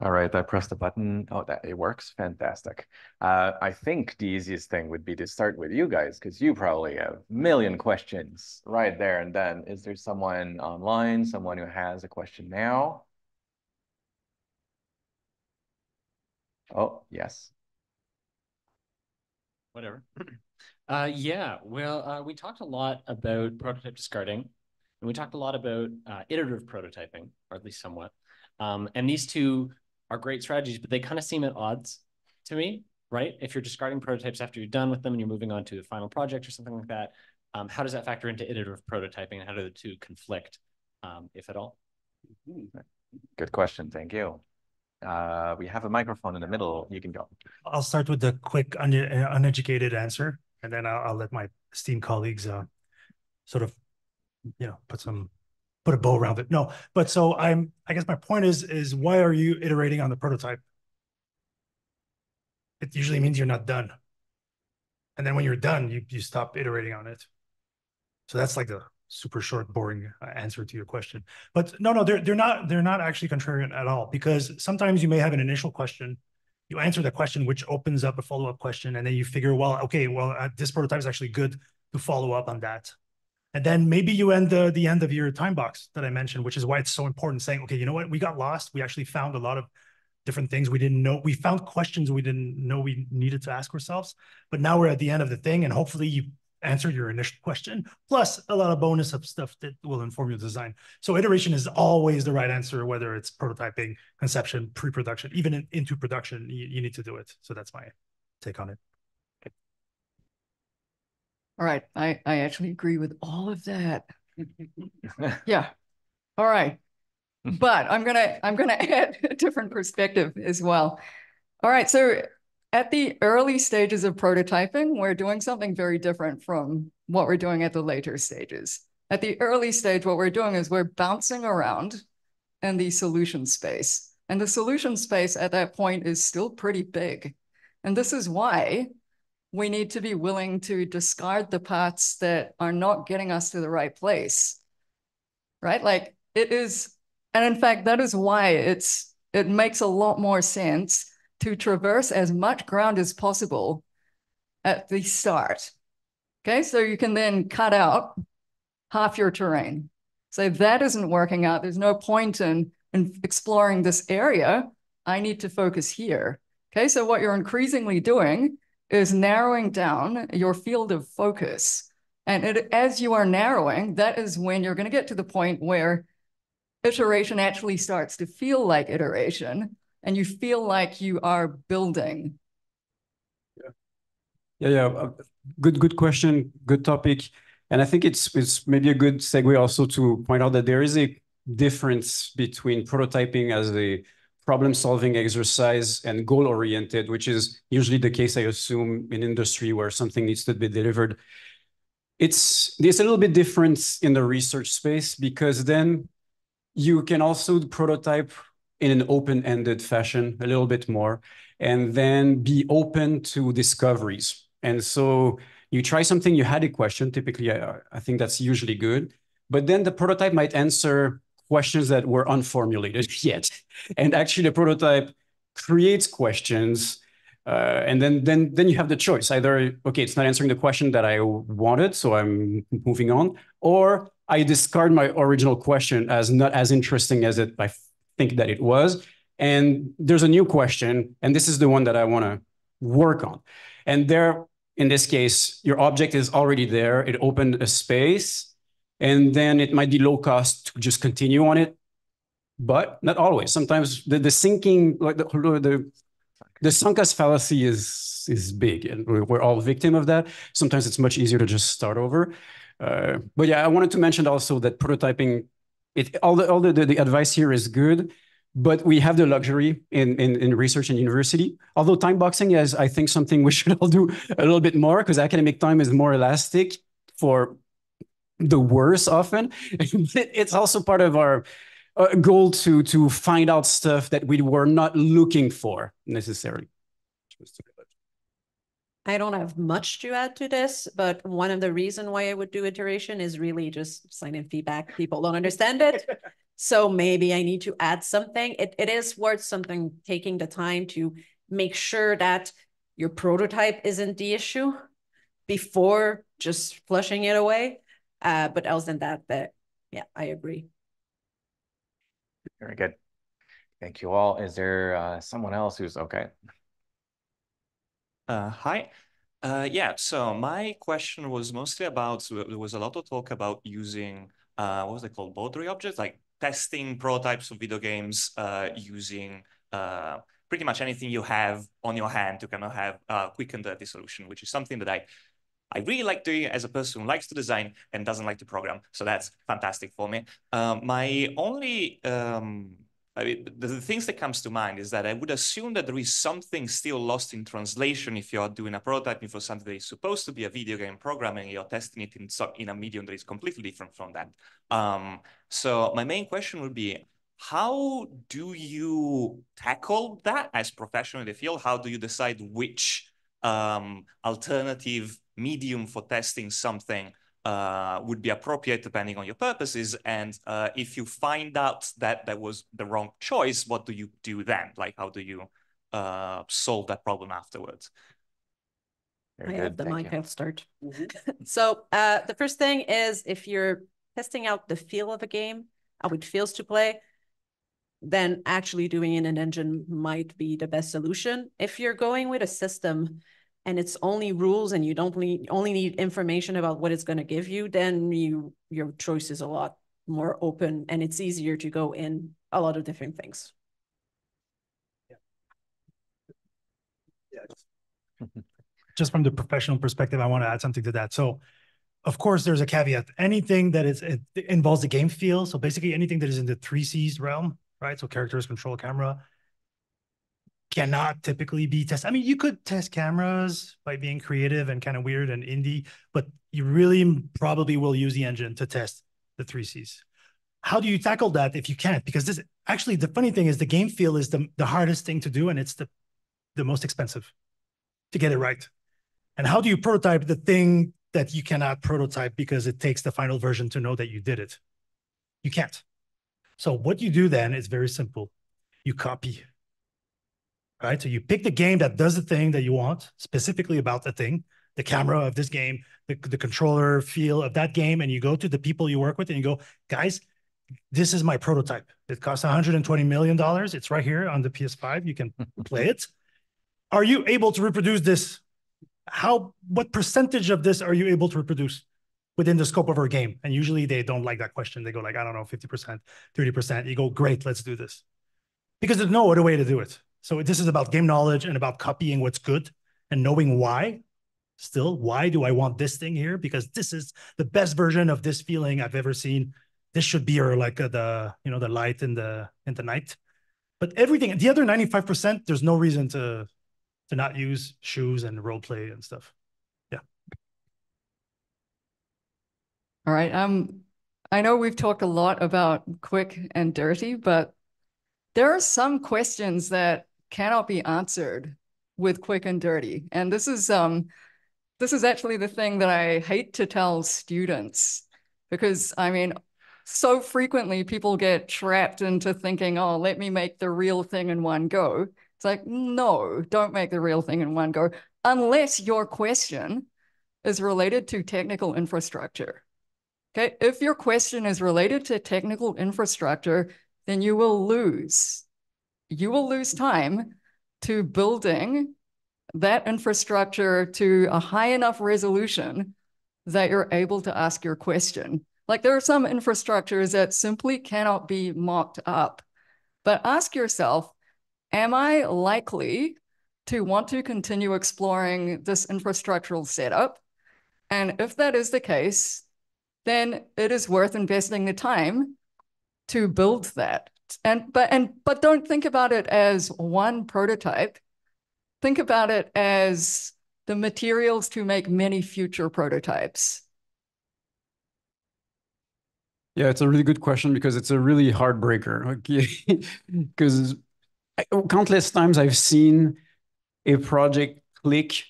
All right, I pressed the button. Oh, that it works. Fantastic. Uh, I think the easiest thing would be to start with you guys because you probably have a million questions right there and then. Is there someone online, someone who has a question now? Oh, yes. Whatever. Uh, yeah, well, uh, we talked a lot about prototype discarding, and we talked a lot about uh, iterative prototyping, or at least somewhat. Um, and these two are great strategies, but they kind of seem at odds to me, right? If you're discarding prototypes after you're done with them and you're moving on to a final project or something like that, um, how does that factor into iterative prototyping and how do the two conflict, um, if at all? Good question. Thank you. Uh, we have a microphone in the middle. You can go. I'll start with the quick un uneducated answer, and then I'll, I'll let my esteemed colleagues uh, sort of, you know, put some put a bow around it. No, but so I'm, I guess my point is, is why are you iterating on the prototype? It usually means you're not done. And then when you're done, you, you stop iterating on it. So that's like the super short, boring uh, answer to your question. But no, no, they're, they're not, they're not actually contrarian at all because sometimes you may have an initial question you answer the question, which opens up a follow-up question, and then you figure, well, okay, well, uh, this prototype is actually good to follow up on that. And then maybe you end the, the end of your time box that I mentioned, which is why it's so important saying, okay, you know what, we got lost. We actually found a lot of different things we didn't know. We found questions we didn't know we needed to ask ourselves. But now we're at the end of the thing, and hopefully you answered your initial question, plus a lot of bonus of stuff that will inform your design. So iteration is always the right answer, whether it's prototyping, conception, pre-production, even in, into production, you, you need to do it. So that's my take on it. All right, I, I actually agree with all of that. yeah. All right. But I'm gonna I'm gonna add a different perspective as well. All right, so at the early stages of prototyping, we're doing something very different from what we're doing at the later stages. At the early stage, what we're doing is we're bouncing around in the solution space. And the solution space at that point is still pretty big. And this is why we need to be willing to discard the parts that are not getting us to the right place, right? Like it is, and in fact, that is why it's it makes a lot more sense to traverse as much ground as possible at the start. Okay, so you can then cut out half your terrain. So that isn't working out, there's no point in, in exploring this area. I need to focus here. Okay, so what you're increasingly doing is narrowing down your field of focus. And it, as you are narrowing, that is when you're going to get to the point where iteration actually starts to feel like iteration and you feel like you are building. Yeah, yeah, yeah. Good, good question. Good topic. And I think it's it's maybe a good segue also to point out that there is a difference between prototyping as a problem solving exercise and goal oriented, which is usually the case, I assume, in industry where something needs to be delivered. It's, it's a little bit different in the research space because then you can also prototype in an open-ended fashion a little bit more and then be open to discoveries. And so you try something, you had a question, typically I, I think that's usually good, but then the prototype might answer questions that were unformulated yet. And actually the prototype creates questions uh, and then, then, then you have the choice either, okay, it's not answering the question that I wanted, so I'm moving on, or I discard my original question as not as interesting as it I think that it was. And there's a new question, and this is the one that I want to work on. And there, in this case, your object is already there. It opened a space and then it might be low cost to just continue on it, but not always. Sometimes the, the sinking, like the, the, the sunk fallacy is, is big and we're all victim of that. Sometimes it's much easier to just start over. Uh, but yeah, I wanted to mention also that prototyping, it all the all the, the, the advice here is good, but we have the luxury in, in, in research and university. Although time boxing is, I think, something we should all do a little bit more because academic time is more elastic for the worse often. it's also part of our uh, goal to to find out stuff that we were not looking for necessarily. I don't have much to add to this, but one of the reason why I would do iteration is really just signing feedback. People don't understand it. so maybe I need to add something. It, it is worth something taking the time to make sure that your prototype isn't the issue before just flushing it away. Uh, but else than that, that yeah, I agree. Very good. Thank you all. Is there uh, someone else who's okay? Uh, hi. Uh, yeah, so my question was mostly about, so there was a lot of talk about using, uh, what was it called, boundary objects, like testing prototypes of video games uh, using uh, pretty much anything you have on your hand to kind of have a quick and dirty solution, which is something that I I really like doing as a person who likes to design and doesn't like to program. So that's fantastic for me. Um, my only um, I mean, the, things that comes to mind is that I would assume that there is something still lost in translation if you're doing a prototyping for something that is supposed to be a video game programming, you're testing it in, in a medium that is completely different from that. Um, so my main question would be, how do you tackle that as professional in the field? How do you decide which um, alternative medium for testing something uh, would be appropriate depending on your purposes. And uh, if you find out that that was the wrong choice, what do you do then? Like, how do you uh, solve that problem afterwards? Very I good. have the Thank mic, I'll start. Mm -hmm. so uh, the first thing is if you're testing out the feel of a game, how it feels to play, then actually doing in an engine might be the best solution. If you're going with a system and it's only rules and you don't need, only need information about what it's going to give you, then you your choice is a lot more open and it's easier to go in a lot of different things. Yeah. yeah. Just from the professional perspective, I want to add something to that. So of course, there's a caveat. Anything that is it involves the game feel. So basically anything that is in the three C's realm, right? So characters, control, camera, cannot typically be tested. I mean, you could test cameras by being creative and kind of weird and indie, but you really probably will use the engine to test the three Cs. How do you tackle that if you can't? Because this actually the funny thing is the game feel is the, the hardest thing to do and it's the the most expensive to get it right. And how do you prototype the thing that you cannot prototype because it takes the final version to know that you did it? You can't. So what you do then is very simple. You copy right? So you pick the game that does the thing that you want, specifically about the thing, the camera of this game, the, the controller feel of that game, and you go to the people you work with and you go, guys, this is my prototype. It costs 120 million dollars. It's right here on the PS5. You can play it. Are you able to reproduce this? How what percentage of this are you able to reproduce within the scope of our game? And usually they don't like that question. They go like, I don't know, 50%, 30%. You go, great, let's do this. Because there's no other way to do it. So this is about game knowledge and about copying what's good and knowing why. Still, why do I want this thing here? Because this is the best version of this feeling I've ever seen. This should be or like uh, the you know the light in the in the night. But everything, the other ninety five percent, there's no reason to to not use shoes and role play and stuff. Yeah. All right. Um, I know we've talked a lot about quick and dirty, but there are some questions that cannot be answered with quick and dirty. And this is um this is actually the thing that I hate to tell students because I mean so frequently people get trapped into thinking, oh, let me make the real thing in one go. It's like, no, don't make the real thing in one go unless your question is related to technical infrastructure. Okay, if your question is related to technical infrastructure, then you will lose you will lose time to building that infrastructure to a high enough resolution that you're able to ask your question. Like there are some infrastructures that simply cannot be mocked up. But ask yourself, am I likely to want to continue exploring this infrastructural setup? And if that is the case, then it is worth investing the time to build that And but and but don't think about it as one prototype. Think about it as the materials to make many future prototypes. Yeah, it's a really good question because it's a really heartbreaker. Okay, because countless times I've seen a project click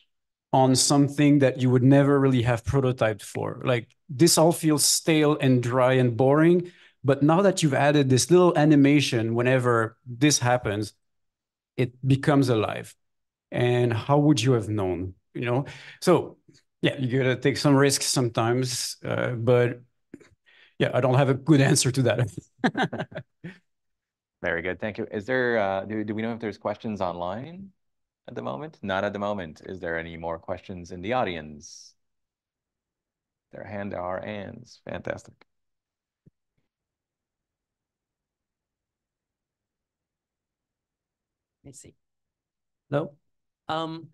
on something that you would never really have prototyped for. Like this all feels stale and dry and boring. But now that you've added this little animation, whenever this happens, it becomes alive. And how would you have known? You know, so yeah, you gotta take some risks sometimes. Uh, but yeah, I don't have a good answer to that. Very good. Thank you. Is there, uh, do, do we know if there's questions online at the moment? Not at the moment. Is there any more questions in the audience? Their hand are hands. Fantastic. Me see. No. Um,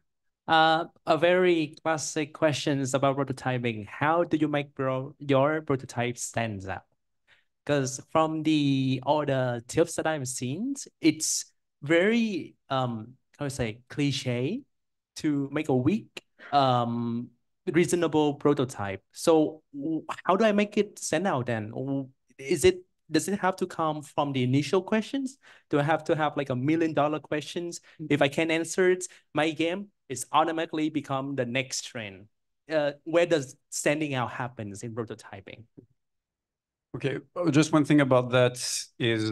uh, a very classic question is about prototyping. How do you make bro your prototype stands out? Because from the all the tips that I've seen, it's very um how to say cliche to make a weak um reasonable prototype. So how do I make it stand out then? Is it does it have to come from the initial questions? Do I have to have like a million dollar questions? If I can answer it, my game is automatically become the next trend. Uh, where does standing out happens in prototyping? Okay, uh, just one thing about that is,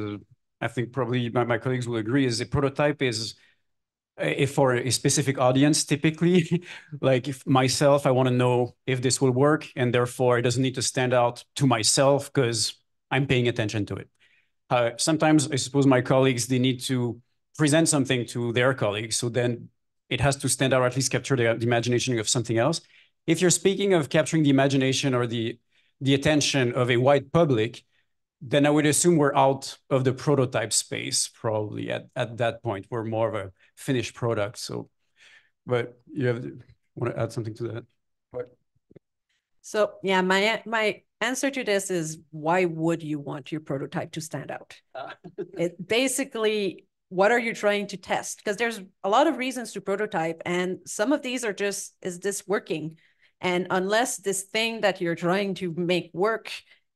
I think probably my, my colleagues will agree, is a prototype is if for a specific audience, typically, like if myself, I want to know if this will work, and therefore it doesn't need to stand out to myself because I'm paying attention to it. Uh, sometimes I suppose my colleagues, they need to present something to their colleagues. So then it has to stand out or at least capture the, the imagination of something else. If you're speaking of capturing the imagination or the, the attention of a wide public, then I would assume we're out of the prototype space probably at, at that point. We're more of a finished product. So, but you have want to add something to that? What? So yeah, my my answer to this is why would you want your prototype to stand out? Uh. it basically, what are you trying to test? Because there's a lot of reasons to prototype, and some of these are just, is this working? And unless this thing that you're trying to make work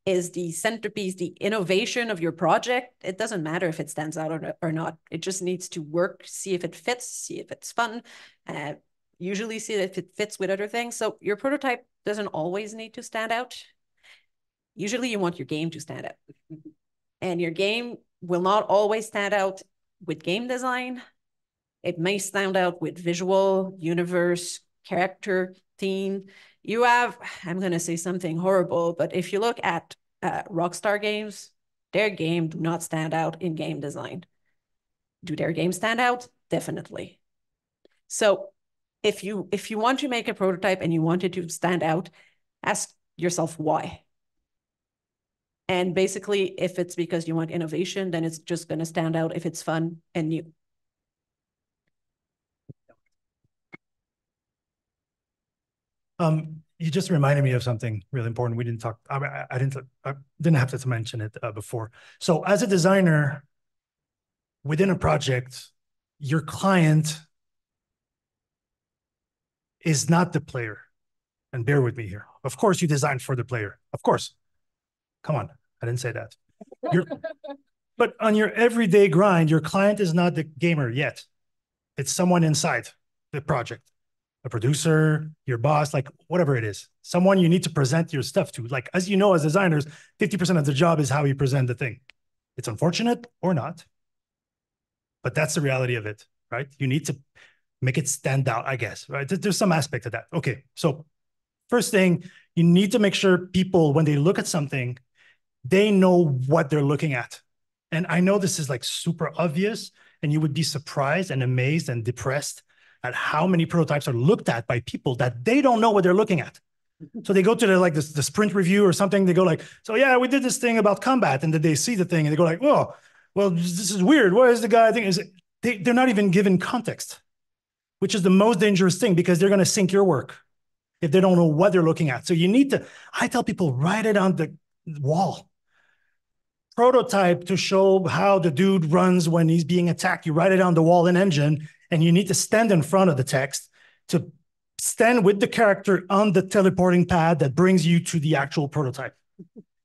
is the centerpiece, the innovation of your project, it doesn't matter if it stands out or, or not. It just needs to work, see if it fits, see if it's fun, uh, usually see if it fits with other things. So your prototype doesn't always need to stand out usually you want your game to stand out. and your game will not always stand out with game design. It may stand out with visual, universe, character, theme. You have, I'm going to say something horrible, but if you look at uh, Rockstar games, their game do not stand out in game design. Do their games stand out? Definitely. So if you if you want to make a prototype and you want it to stand out, ask yourself why. And basically, if it's because you want innovation, then it's just going to stand out if it's fun and new. Um, you just reminded me of something really important. We didn't talk. I, I didn't. I didn't have to mention it uh, before. So, as a designer within a project, your client is not the player. And bear with me here. Of course, you design for the player. Of course. Come on. I didn't say that. but on your everyday grind, your client is not the gamer yet. It's someone inside the project, a producer, your boss, like whatever it is, someone you need to present your stuff to. Like, as you know, as designers, 50% of the job is how you present the thing. It's unfortunate or not, but that's the reality of it, right? You need to make it stand out, I guess, right? There's some aspect of that. Okay, so first thing, you need to make sure people, when they look at something, they know what they're looking at. And I know this is like super obvious, and you would be surprised and amazed and depressed at how many prototypes are looked at by people that they don't know what they're looking at. Mm-hmm. So they go to the like the, the sprint review or something. They go like, so yeah, we did this thing about combat, and then they see the thing and they go like, oh, well, this is weird. What is the guy thinking? Is it? They, they're not even given context, which is the most dangerous thing because they're going to sink your work if they don't know what they're looking at. So you need to. I tell people write it on the wall prototype to show how the dude runs when he's being attacked. You write it on the wall in Engine, and you need to stand in front of the text to stand with the character on the teleporting pad that brings you to the actual prototype.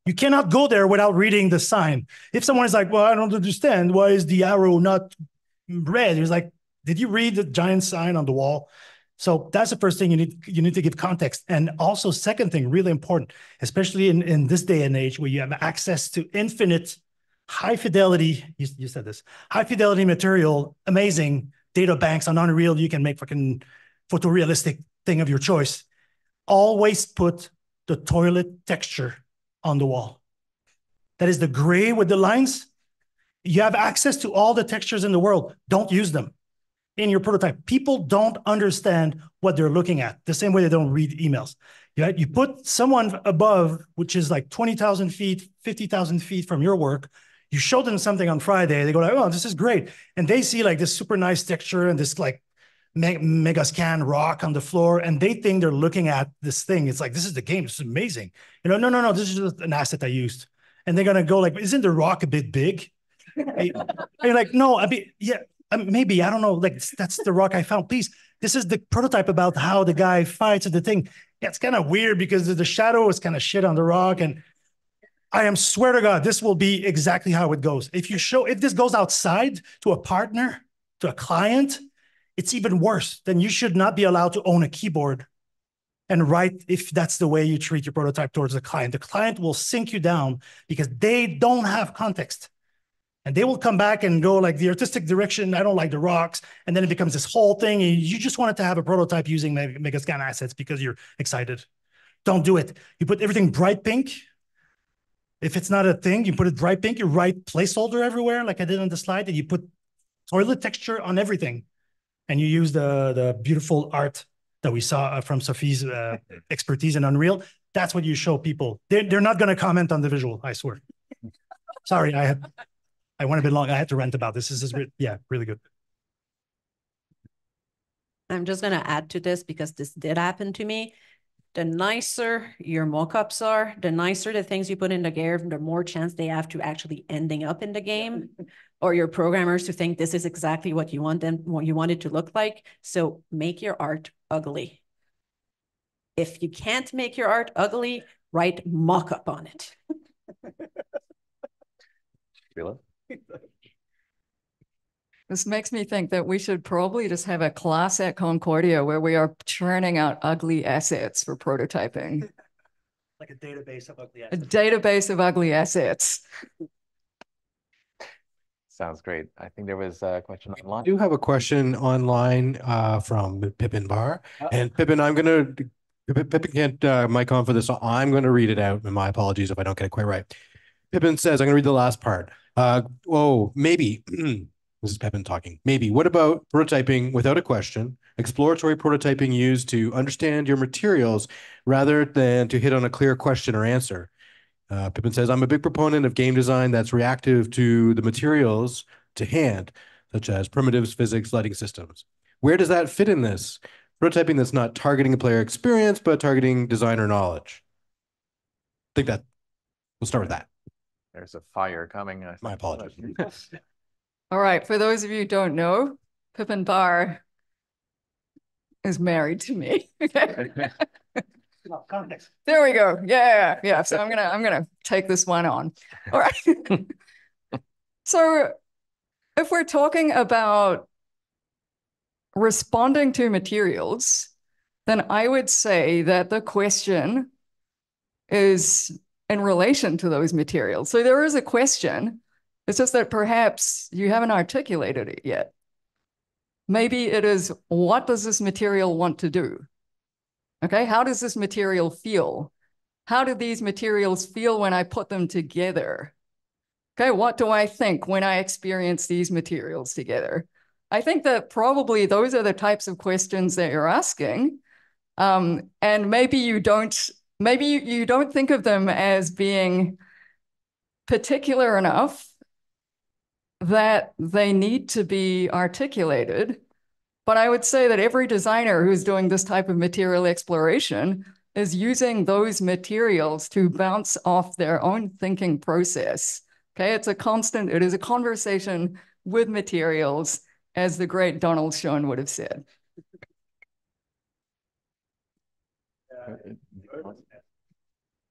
You cannot go there without reading the sign. If someone is like, well, I don't understand, why is the arrow not red? He's like, did you read the giant sign on the wall? So that's the first thing you need you need to give context. And also second thing, really important, especially in, in this day and age where you have access to infinite high fidelity, you, you said this, high fidelity material, amazing data banks on Unreal, you can make fucking photorealistic thing of your choice. Always put the toilet texture on the wall. That is the gray with the lines. You have access to all the textures in the world. Don't use them in your prototype. People don't understand what they're looking at the same way they don't read emails. You, you put someone above, which is like 20,000 feet, 50,000 feet from your work. You show them something on Friday. They go like, oh, this is great. And they see like this super nice texture and this like me- Megascan rock on the floor. And they think they're looking at this thing. It's like, this is the game. This is amazing. You know, no, no, no, this is just an asset I used. And they're going to go like, isn't the rock a bit big? and you're like, no, I mean, yeah, um, maybe I don't know. Like that's the rock I found. Please, this is the prototype about how the guy fights the thing. Yeah, it's kind of weird because the shadow is kind of shit on the rock, and I am swear to God, this will be exactly how it goes. If you show, if this goes outside to a partner, to a client, it's even worse. Then you should not be allowed to own a keyboard and write if that's the way you treat your prototype towards the client. The client will sink you down because they don't have context and they will come back and go like the artistic direction. I don't like the rocks, and then it becomes this whole thing. And you just wanted to have a prototype using Megascan assets because you're excited. Don't do it. You put everything bright pink. If it's not a thing, you put it bright pink. You write placeholder everywhere, like I did on the slide, and you put toilet texture on everything, and you use the the beautiful art that we saw uh, from Sofi's uh, expertise in Unreal. That's what you show people. They're, they're not going to comment on the visual. I swear. Sorry, I had I went a bit long. I had to rant about this. This is, re yeah, really good. I'm just going to add to this because this did happen to me. The nicer your mockups are, the nicer the things you put in the game, the more chance they have to actually ending up in the game or your programmers to think this is exactly what you want them, what you want it to look like. So make your art ugly. If you can't make your art ugly, write mockup on it. This makes me think that we should probably just have a class at Concordia where we are churning out ugly assets for prototyping. Like a database of ugly assets. A database of ugly assets. Sounds great. I think there was a question online. I do have a question online uh, from Pippin Barr. Uh, and Pippin, I'm going to, Pippin can't uh, mic on for this, so I'm going to read it out. And my apologies if I don't get it quite right. Pippin says, I'm going to read the last part. Uh, oh, maybe. this is Pippin talking. Maybe. What about prototyping without a question? Exploratory prototyping used to understand your materials rather than to hit on a clear question or answer. Uh, Pippin says, I'm a big proponent of game design that's reactive to the materials to hand, such as primitives, physics, lighting systems. Where does that fit in this? Prototyping that's not targeting a player experience, but targeting designer knowledge. I think that we'll start with that. There's a fire coming. My apologies. All right. For those of you who don't know, Pippin Barr is married to me. Context. There we go. Yeah, yeah. So I'm gonna I'm gonna take this one on. All right. so if we're talking about responding to materials, then I would say that the question is in relation to those materials. So there is a question. It's just that perhaps you haven't articulated it yet. Maybe it is, what does this material want to do? Okay, how does this material feel? How do these materials feel when I put them together? Okay, what do I think when I experience these materials together? I think that probably those are the types of questions that you're asking. Um, and maybe you don't maybe you, don't think of them as being particular enough that they need to be articulated. But I would say that every designer who's doing this type of material exploration is using those materials to bounce off their own thinking process Okay, it's a constant, it is a conversation with materials, as the great Donald Schoen would have said.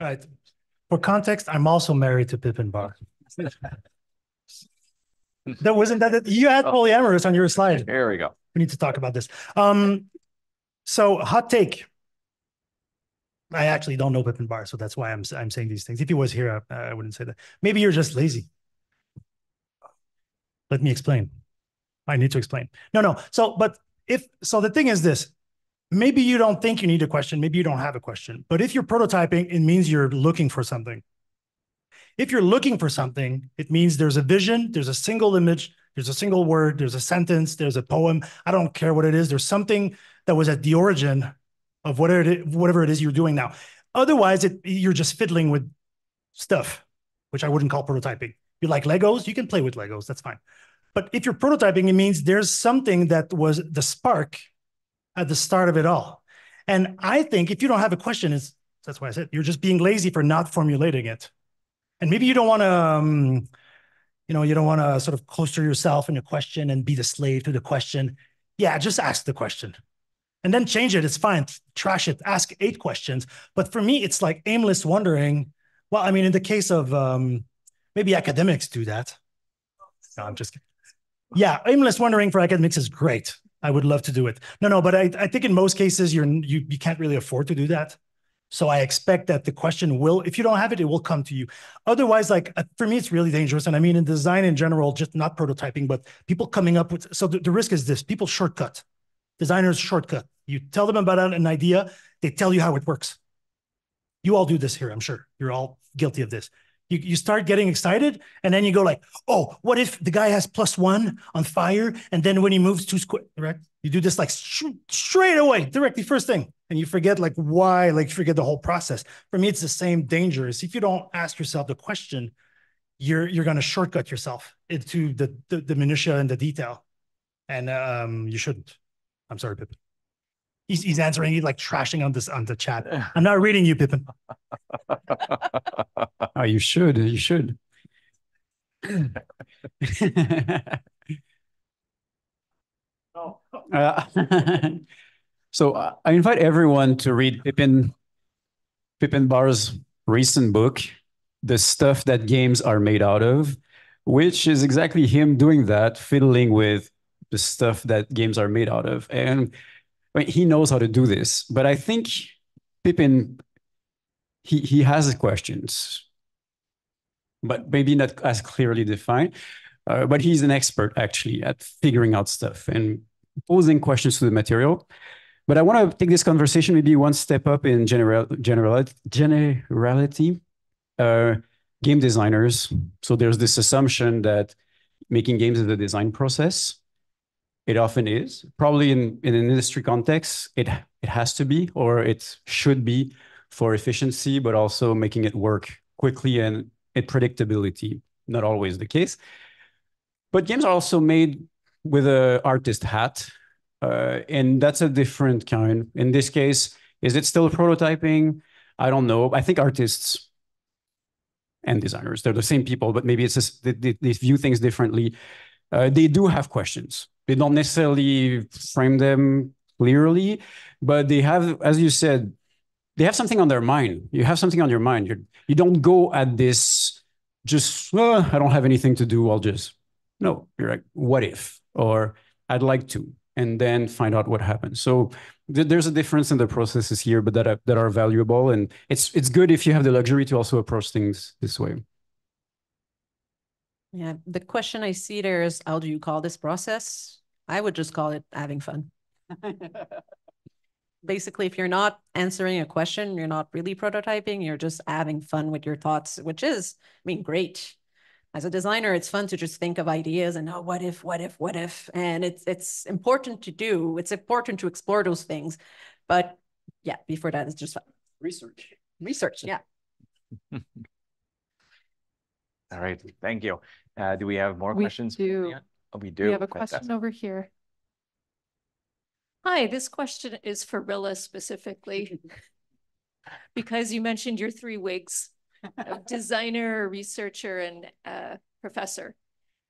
Right. For context, I'm also married to Pippin Barr. That wasn't that, you had polyamorous on your slide. Here we go. We need to talk about this. Um, so hot take. I actually don't know Pippin Barr, so that's why I'm I'm saying these things. If he was here, I, I wouldn't say that. Maybe you're just lazy. Let me explain. I need to explain. No, no. So, but if so, the thing is this. Maybe you don't think you need a question. Maybe you don't have a question. But if you're prototyping, it means you're looking for something. If you're looking for something, it means there's a vision, there's a single image, there's a single word, there's a sentence, there's a poem. I don't care what it is. There's something that was at the origin of whatever it is, whatever it is you're doing now. Otherwise, it, you're just fiddling with stuff, which I wouldn't call prototyping. You like Legos, you can play with Legos, that's fine. But if you're prototyping, it means there's something that was the spark at the start of it all. And I think if you don't have a question, is that's why I said you're just being lazy for not formulating it. And maybe you don't want to, um, you know, you don't want to sort of cloister yourself in a question and be the slave to the question. Yeah, just ask the question and then change it. It's fine. Trash it. Ask eight questions. But for me, it's like aimless wondering. Well, I mean, in the case of um, maybe academics do that. No, I'm just kidding. Yeah, aimless wondering for academics is great. I would love to do it. No, no, but I, I think in most cases you're you you can't really afford to do that. So I expect that the question will, if you don't have it, it will come to you. Otherwise, like uh, for me, it's really dangerous. And I mean, in design in general, just not prototyping, but people coming up with. So the, the risk is this: people shortcut. Designers shortcut. You tell them about an idea, they tell you how it works. You all do this here, I'm sure. You're all guilty of this. You, you start getting excited, and then you go like, "Oh, what if the guy has plus one on fire, and then when he moves two square, right? You do this like sh- straight away, directly first thing, and you forget like why, like forget the whole process. For me, it's the same danger. Is if you don't ask yourself the question, you're you're to shortcut yourself into the, the the minutia and the detail, and um, you shouldn't. I'm sorry, Pippin. He's he's answering. He's like trashing on this on the chat. I'm not reading you, Pippin. Oh, you should. You should. Uh, so uh, I invite everyone to read Pippin Pippin Barr's recent book, "The Stuff That Games Are Made Out of," which is exactly him doing that, fiddling with the stuff that games are made out of, and I mean, he knows how to do this. But I think Pippin he he has questions, but maybe not as clearly defined. Uh, but he's an expert actually at figuring out stuff and posing questions to the material. But I want to take this conversation maybe one step up in general general generality. Uh, game designers. So there's this assumption that making games is a design process. It often is. Probably in, in an industry context, it it has to be or it should be for efficiency, but also making it work quickly and it predictability. Not always the case. But games are also made with a artist hat, uh, and that's a different kind. In this case, is it still prototyping? I don't know. I think artists and designers, they're the same people, but maybe it's just they, they, they view things differently. Uh, they do have questions. They don't necessarily frame them clearly, but they have, as you said, they have something on their mind. You have something on your mind. You're, you don't go at this just, oh, I don't have anything to do. I'll just, no, you're like, what if? Or I'd like to, and then find out what happens. So th there's a difference in the processes here, but that are, that are valuable. And it's, it's good if you have the luxury to also approach things this way. Yeah, the question I see there is, how do you call this process? I would just call it having fun. Basically, if you're not answering a question, you're not really prototyping, you're just having fun with your thoughts, which is, I mean, great. As a designer, it's fun to just think of ideas and oh, what if, what if, what if, and it's it's important to do. It's important to explore those things, but yeah, before that, it's just fun. Research. research. Yeah. All right, thank you. Uh, do we have more We questions? do. Oh, we do. We have a Fantastic. question over here. Hi, this question is for Rilla specifically. Because you mentioned your three wigs of designer, researcher, and uh, professor.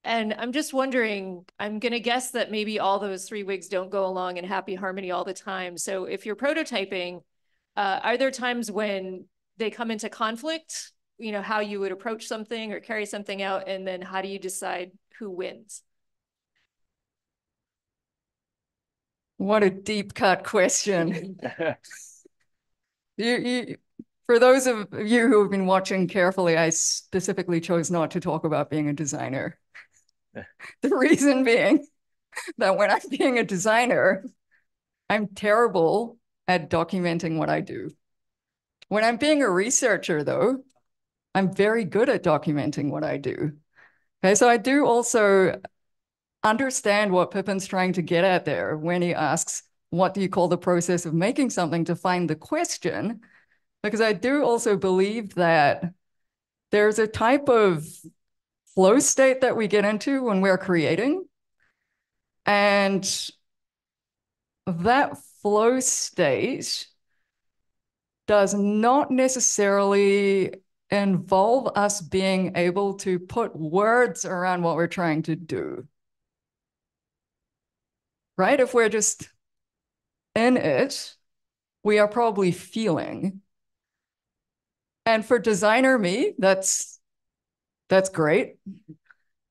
And I'm just wondering, I'm going to guess that maybe all those three wigs don't go along in happy harmony all the time. So if you're prototyping, uh, are there times when they come into conflict? You know, how you would approach something or carry something out, and then how do you decide who wins? What a deep cut question. you, you, for those of you who have been watching carefully, I specifically chose not to talk about being a designer. the reason being that when I'm being a designer, I'm terrible at documenting what I do. When I'm being a researcher, though, I'm very good at documenting what I do. Okay, so I do also understand what Pippin's trying to get at there when he asks, what do you call the process of making something to find the question? Because I do also believe that there's a type of flow state that we get into when we're creating. And that flow state does not necessarily involve us being able to put words around what we're trying to do. Right? If we're just in it, we are probably feeling. And for designer me, that's that's great.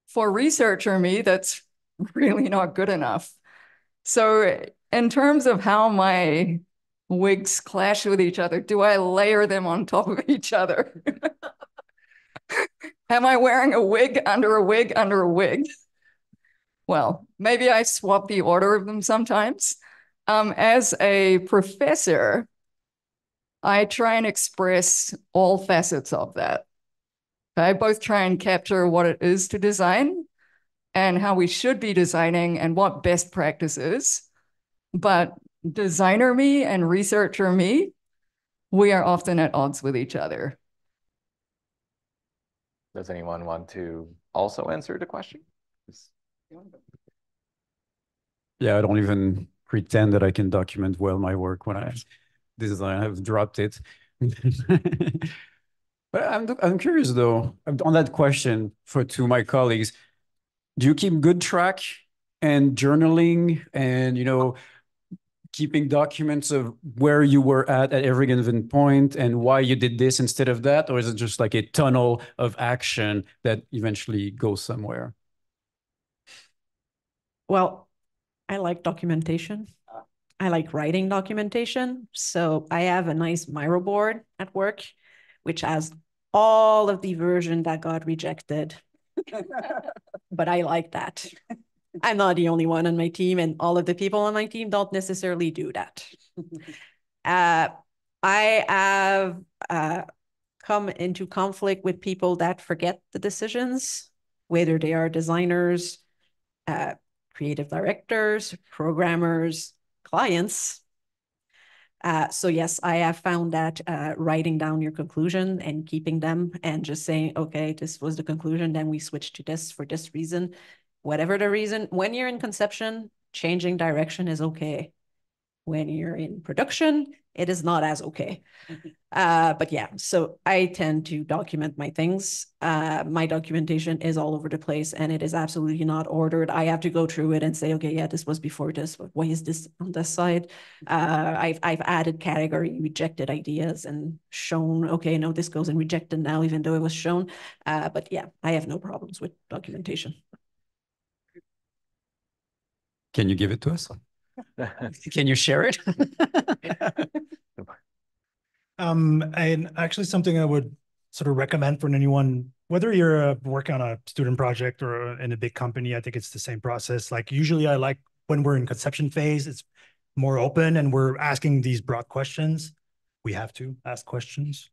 For researcher me, that's really not good enough. So in terms of how my wigs clash with each other, do I layer them on top of each other? Am I wearing a wig under a wig under a wig? Well, maybe I swap the order of them sometimes. Um, as a professor, I try and express all facets of that. I both try and capture what it is to design and how we should be designing and what best practices. But designer me and researcher me, we are often at odds with each other. Does anyone want to also answer the question? Yeah, I don't even pretend that I can document well my work when I design. I've dropped it. But I'm I'm curious though on that question for to my colleagues. Do you keep good track and journaling and you know keeping documents of where you were at at every given point and why you did this instead of that or is it just like a tunnel of action that eventually goes somewhere well i like documentation i like writing documentation so i have a nice miro board at work which has all of the version that got rejected. but I like that. I'm not the only one on my team, and all of the people on my team don't necessarily do that. uh, I have uh, come into conflict with people that forget the decisions, whether they are designers, uh, creative directors, programmers, clients, uh, so yes, I have found that uh, writing down your conclusion and keeping them and just saying, okay, this was the conclusion, then we switch to this for this reason, whatever the reason. When you're in conception, changing direction is okay. When you're in production, it is not as okay. Mm-hmm. Uh, but yeah, so I tend to document my things. Uh, my documentation is all over the place and it is absolutely not ordered. I have to go through it and say, okay, yeah, this was before this. Why is this on this side? Uh, I've, I've added category rejected ideas and shown, okay, no, this goes in rejected now, even though it was shown. Uh, but yeah, I have no problems with documentation. Can you give it to us? Can you share it? um, and actually something I would sort of recommend for anyone, whether you're uh, working on a student project or in a big company, I think it's the same process. Like usually I like when we're in conception phase, it's more open and we're asking these broad questions. We have to ask questions.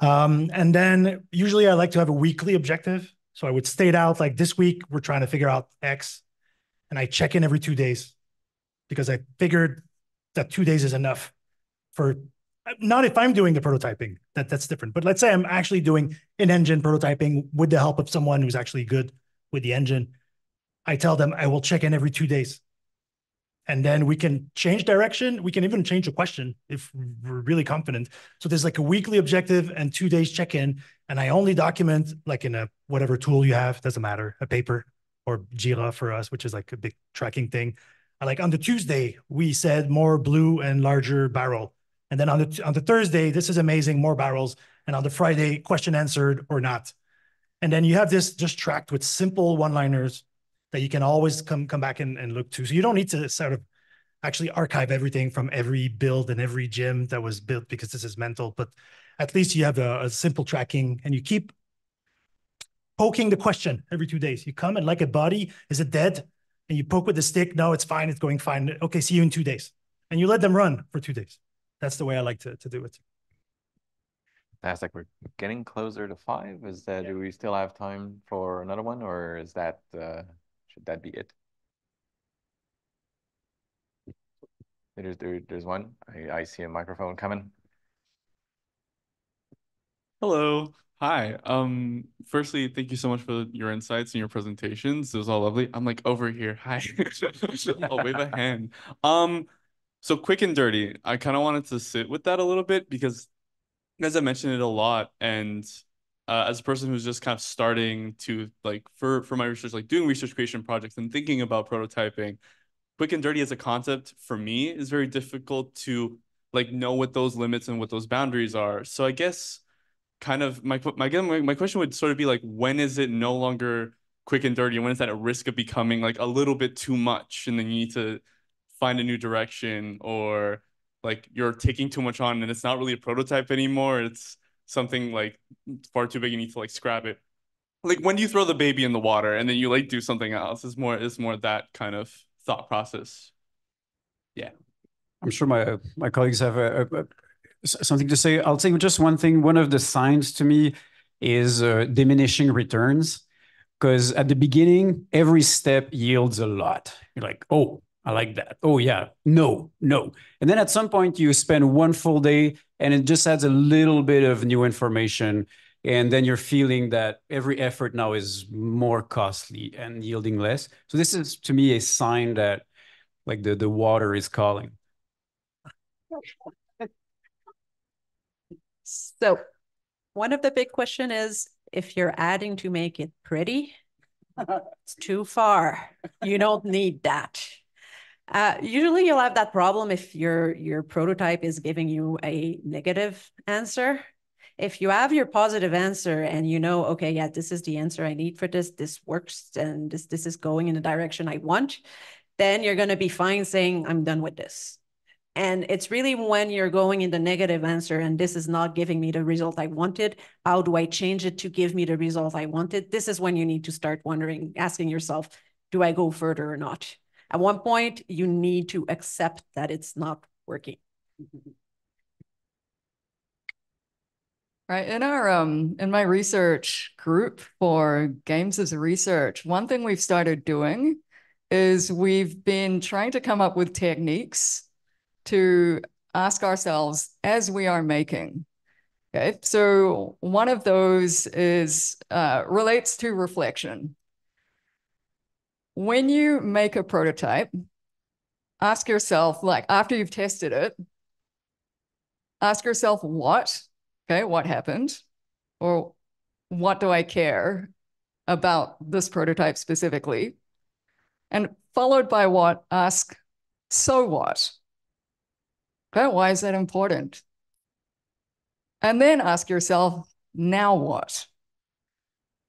Um, and then usually I like to have a weekly objective. So I would state out like this week, we're trying to figure out X and I check in every two days because I figured that two days is enough for not if I'm doing the prototyping, that that's different. But let's say I'm actually doing in-engine prototyping with the help of someone who's actually good with the engine. I tell them I will check in every two days. And then we can change direction. We can even change the question if we're really confident. So there's like a weekly objective and two days check-in. And I only document like in a whatever tool you have, doesn't matter, a paper or Jira for us, which is like a big tracking thing. Like on the Tuesday, we said more blue and larger barrel. And then on the on the Thursday, this is amazing, more barrels. And on the Friday, question answered or not. And then you have this just tracked with simple one-liners that you can always come come back and, and look to. So you don't need to sort of actually archive everything from every build and every gym that was built because this is mental, but at least you have a, a simple tracking and you keep poking the question every two days. You come and like a body, is it dead? And you poke with the stick. No, it's fine. It's going fine. Okay, see you in two days. And you let them run for two days. That's the way I like to, to do it. Fantastic. We're getting closer to five. Is that, yeah. do we still have time for another one or is that, uh, should that be it? There's, there, there's one. I, I see a microphone coming. Hello. Hi. Um, firstly, thank you so much for your insights and your presentations. It was all lovely. I'm like over here. Hi. I'll wave a hand. Um, so quick and dirty. I kind of wanted to sit with that a little bit because as I mentioned it a lot, and uh, as a person who's just kind of starting to like for for my research, like doing research creation projects and thinking about prototyping, quick and dirty as a concept for me is very difficult to like know what those limits and what those boundaries are. So I guess kind of my my my question would sort of be like when is it no longer quick and dirty? When is that at risk of becoming like a little bit too much and then you need to find a new direction or like you're taking too much on and it's not really a prototype anymore? It's something like far too big you need to like scrap it. Like when do you throw the baby in the water and then you like do something else? It's more it's more that kind of thought process. Yeah. I'm sure my my colleagues have a, a, a something to say i'll say just one thing one of the signs to me is uh, diminishing returns because at the beginning every step yields a lot you're like oh I like that. Oh, yeah. No, no. And then at some point, you spend one full day and it just adds a little bit of new information. And then you're feeling that every effort now is more costly and yielding less. So this is to me a sign that like the, the water is calling. So one of the big question is if you're adding to make it pretty, it's too far. You don't need that. Uh, usually you'll have that problem if your, your prototype is giving you a negative answer. If you have your positive answer and you know, okay, yeah, this is the answer I need for this, this works, and this, this is going in the direction I want, then you're going to be fine saying, I'm done with this. And it's really when you're going in the negative answer and this is not giving me the result I wanted, how do I change it to give me the result I wanted? This is when you need to start wondering, asking yourself, do I go further or not? At one point, you need to accept that it's not working. Right. In our um in my research group for games as a research, one thing we've started doing is we've been trying to come up with techniques to ask ourselves as we are making. Okay. So one of those is uh, relates to reflection when you make a prototype, ask yourself, like after you've tested it, ask yourself what, okay, what happened? Or what do I care about this prototype specifically? And followed by what, ask, so what? Why is that important? And then ask yourself, now what?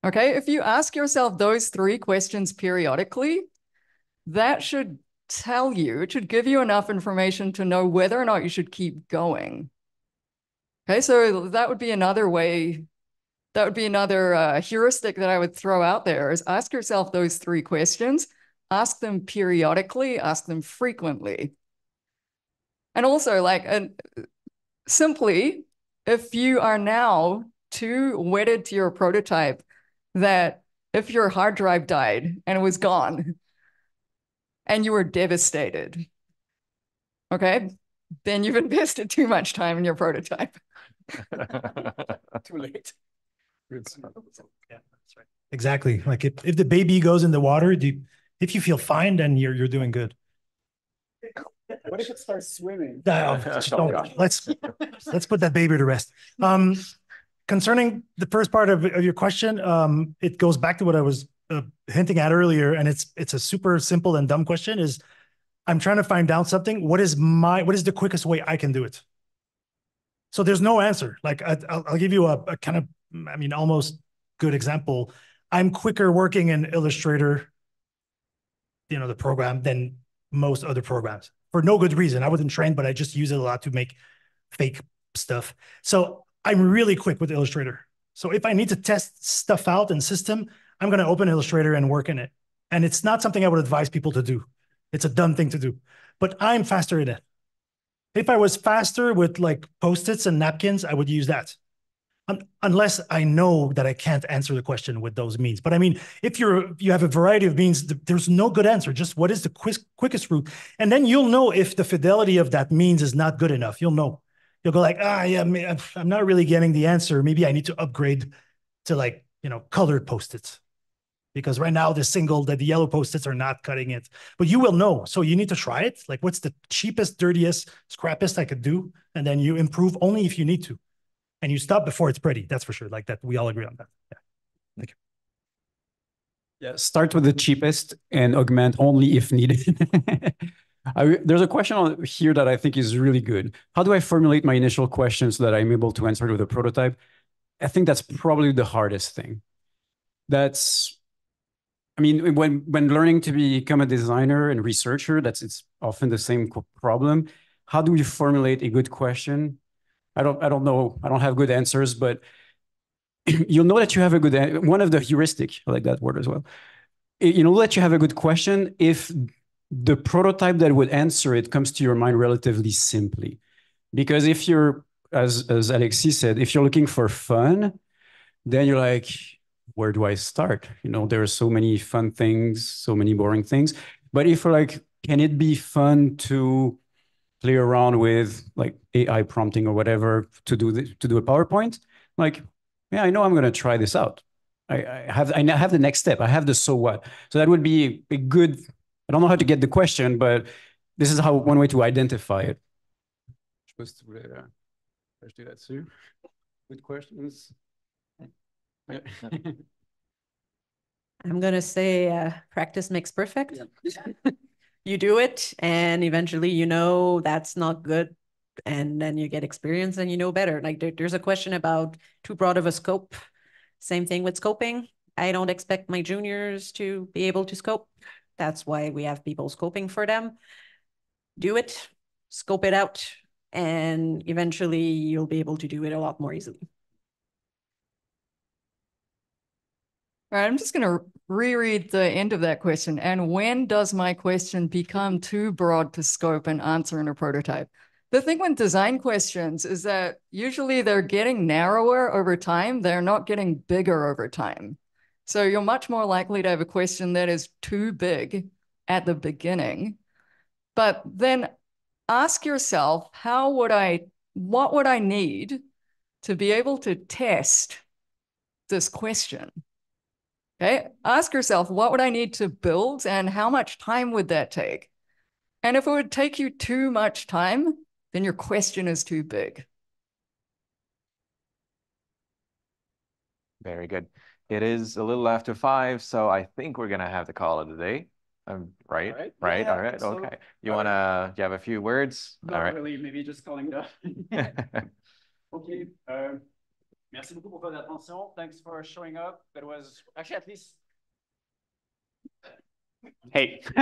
Okay, if you ask yourself those three questions periodically, that should tell you, it should give you enough information to know whether or not you should keep going. Okay, so that would be another way, that would be another uh, heuristic that I would throw out there is ask yourself those three questions, ask them periodically, ask them frequently. And also like, and simply, if you are now too wedded to your prototype that if your hard drive died and it was gone and you were devastated, okay, then you've invested too much time in your prototype. too late. Yeah, that's right. Exactly. Like if, if the baby goes in the water, do you, if you feel fine, then you're you're doing good. What if it starts swimming? No, just don't. Let's, let's put that baby to rest. Um, concerning the first part of, of your question, um, it goes back to what I was uh, hinting at earlier, and it's it's a super simple and dumb question. Is I'm trying to find out something. What is my what is the quickest way I can do it? So there's no answer. Like I, will I'll give you a, a kind of, I mean, almost good example. I'm quicker working in Illustrator, you know, the program than most other programs for no good reason. I wasn't trained, but I just use it a lot to make fake stuff. So I'm really quick with Illustrator. So if I need to test stuff out in system, I'm going to open Illustrator and work in it. And it's not something I would advise people to do. It's a dumb thing to do, but I'm faster in it. If I was faster with like post-its and napkins, I would use that. Um, unless I know that I can't answer the question with those means. But I mean, if you're you have a variety of means, there's no good answer. Just what is the quick, quickest route, and then you'll know if the fidelity of that means is not good enough. You'll know. You'll go like, ah, yeah, I'm not really getting the answer. Maybe I need to upgrade to like you know colored post-its because right now the single that the yellow post-its are not cutting it but you will know so you need to try it like what's the cheapest dirtiest scrappiest i could do and then you improve only if you need to and you stop before it's pretty that's for sure like that we all agree on that yeah thank you yeah start with the cheapest and augment only if needed I, there's a question on here that I think is really good. How do I formulate my initial question so that I'm able to answer it with a prototype? I think that's probably the hardest thing. That's I mean, when when learning to become a designer and researcher, that's it's often the same problem. How do we formulate a good question? I don't I don't know. I don't have good answers, but you'll know that you have a good one of the heuristic. I like that word as well. You know that you have a good question if the prototype that would answer it comes to your mind relatively simply. Because if you're, as as Alexis said, if you're looking for fun, then you're like, where do I start? You know, there are so many fun things, so many boring things. But if like, can it be fun to play around with like AI prompting or whatever to do the, to do a PowerPoint? Like, yeah, I know I'm gonna try this out. I, I have I have the next step. I have the so what. So that would be a good. I don't know how to get the question, but this is how one way to identify it. Supposed to uh, let's do that too. Good questions. I'm gonna say uh, practice makes perfect. you do it, and eventually you know that's not good, and then you get experience and you know better. Like there, there's a question about too broad of a scope. Same thing with scoping. I don't expect my juniors to be able to scope. That's why we have people scoping for them. Do it, scope it out, and eventually you'll be able to do it a lot more easily. All right, I'm just going to reread the end of that question. And when does my question become too broad to scope and answer in a prototype? The thing with design questions is that usually they're getting narrower over time. They're not getting bigger over time. So you're much more likely to have a question that is too big at the beginning. But then ask yourself, how would I, what would I need to be able to test this question? Okay, ask yourself, what would I need to build and how much time would that take? And if it would take you too much time, then your question is too big. Very good. It is a little after five, so I think we're gonna have to call it a day. Um, right, right, right, Yeah, all right, so- okay. You wanna, you have a few words? All Not right. really, maybe just calling it Okay, uh, merci beaucoup pour votre attention. Thanks for showing up. That was actually at least. Hey.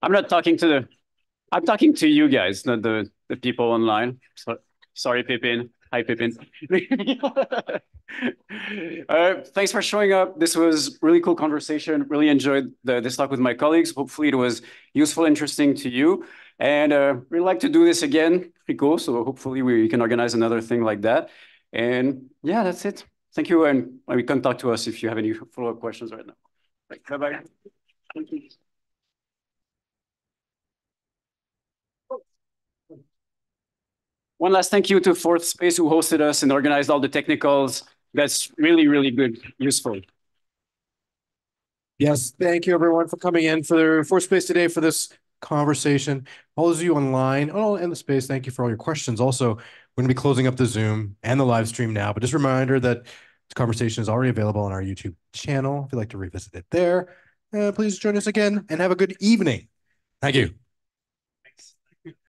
I'm not talking to the, I'm talking to you guys, not the, the people online. So, sorry, Pippin. Hi, Pippin. Uh, thanks for showing up. This was really cool conversation. Really enjoyed the, this talk with my colleagues. Hopefully it was useful, interesting to you. And uh, we'd like to do this again, Frico. So hopefully we can organize another thing like that. And yeah, that's it. Thank you. And uh, you can talk to us if you have any follow-up questions right now. Bye-bye. Thank you. One last thank you to Fourth Space who hosted us and organized all the technicals. That's really, really good, useful. Yes, thank you everyone for coming in for Fourth space today for this conversation. All those of you online, oh, and the space, thank you for all your questions. Also, we're gonna be closing up the Zoom and the live stream now, but just a reminder that this conversation is already available on our YouTube channel. If you'd like to revisit it there, uh, please join us again and have a good evening. Thank you.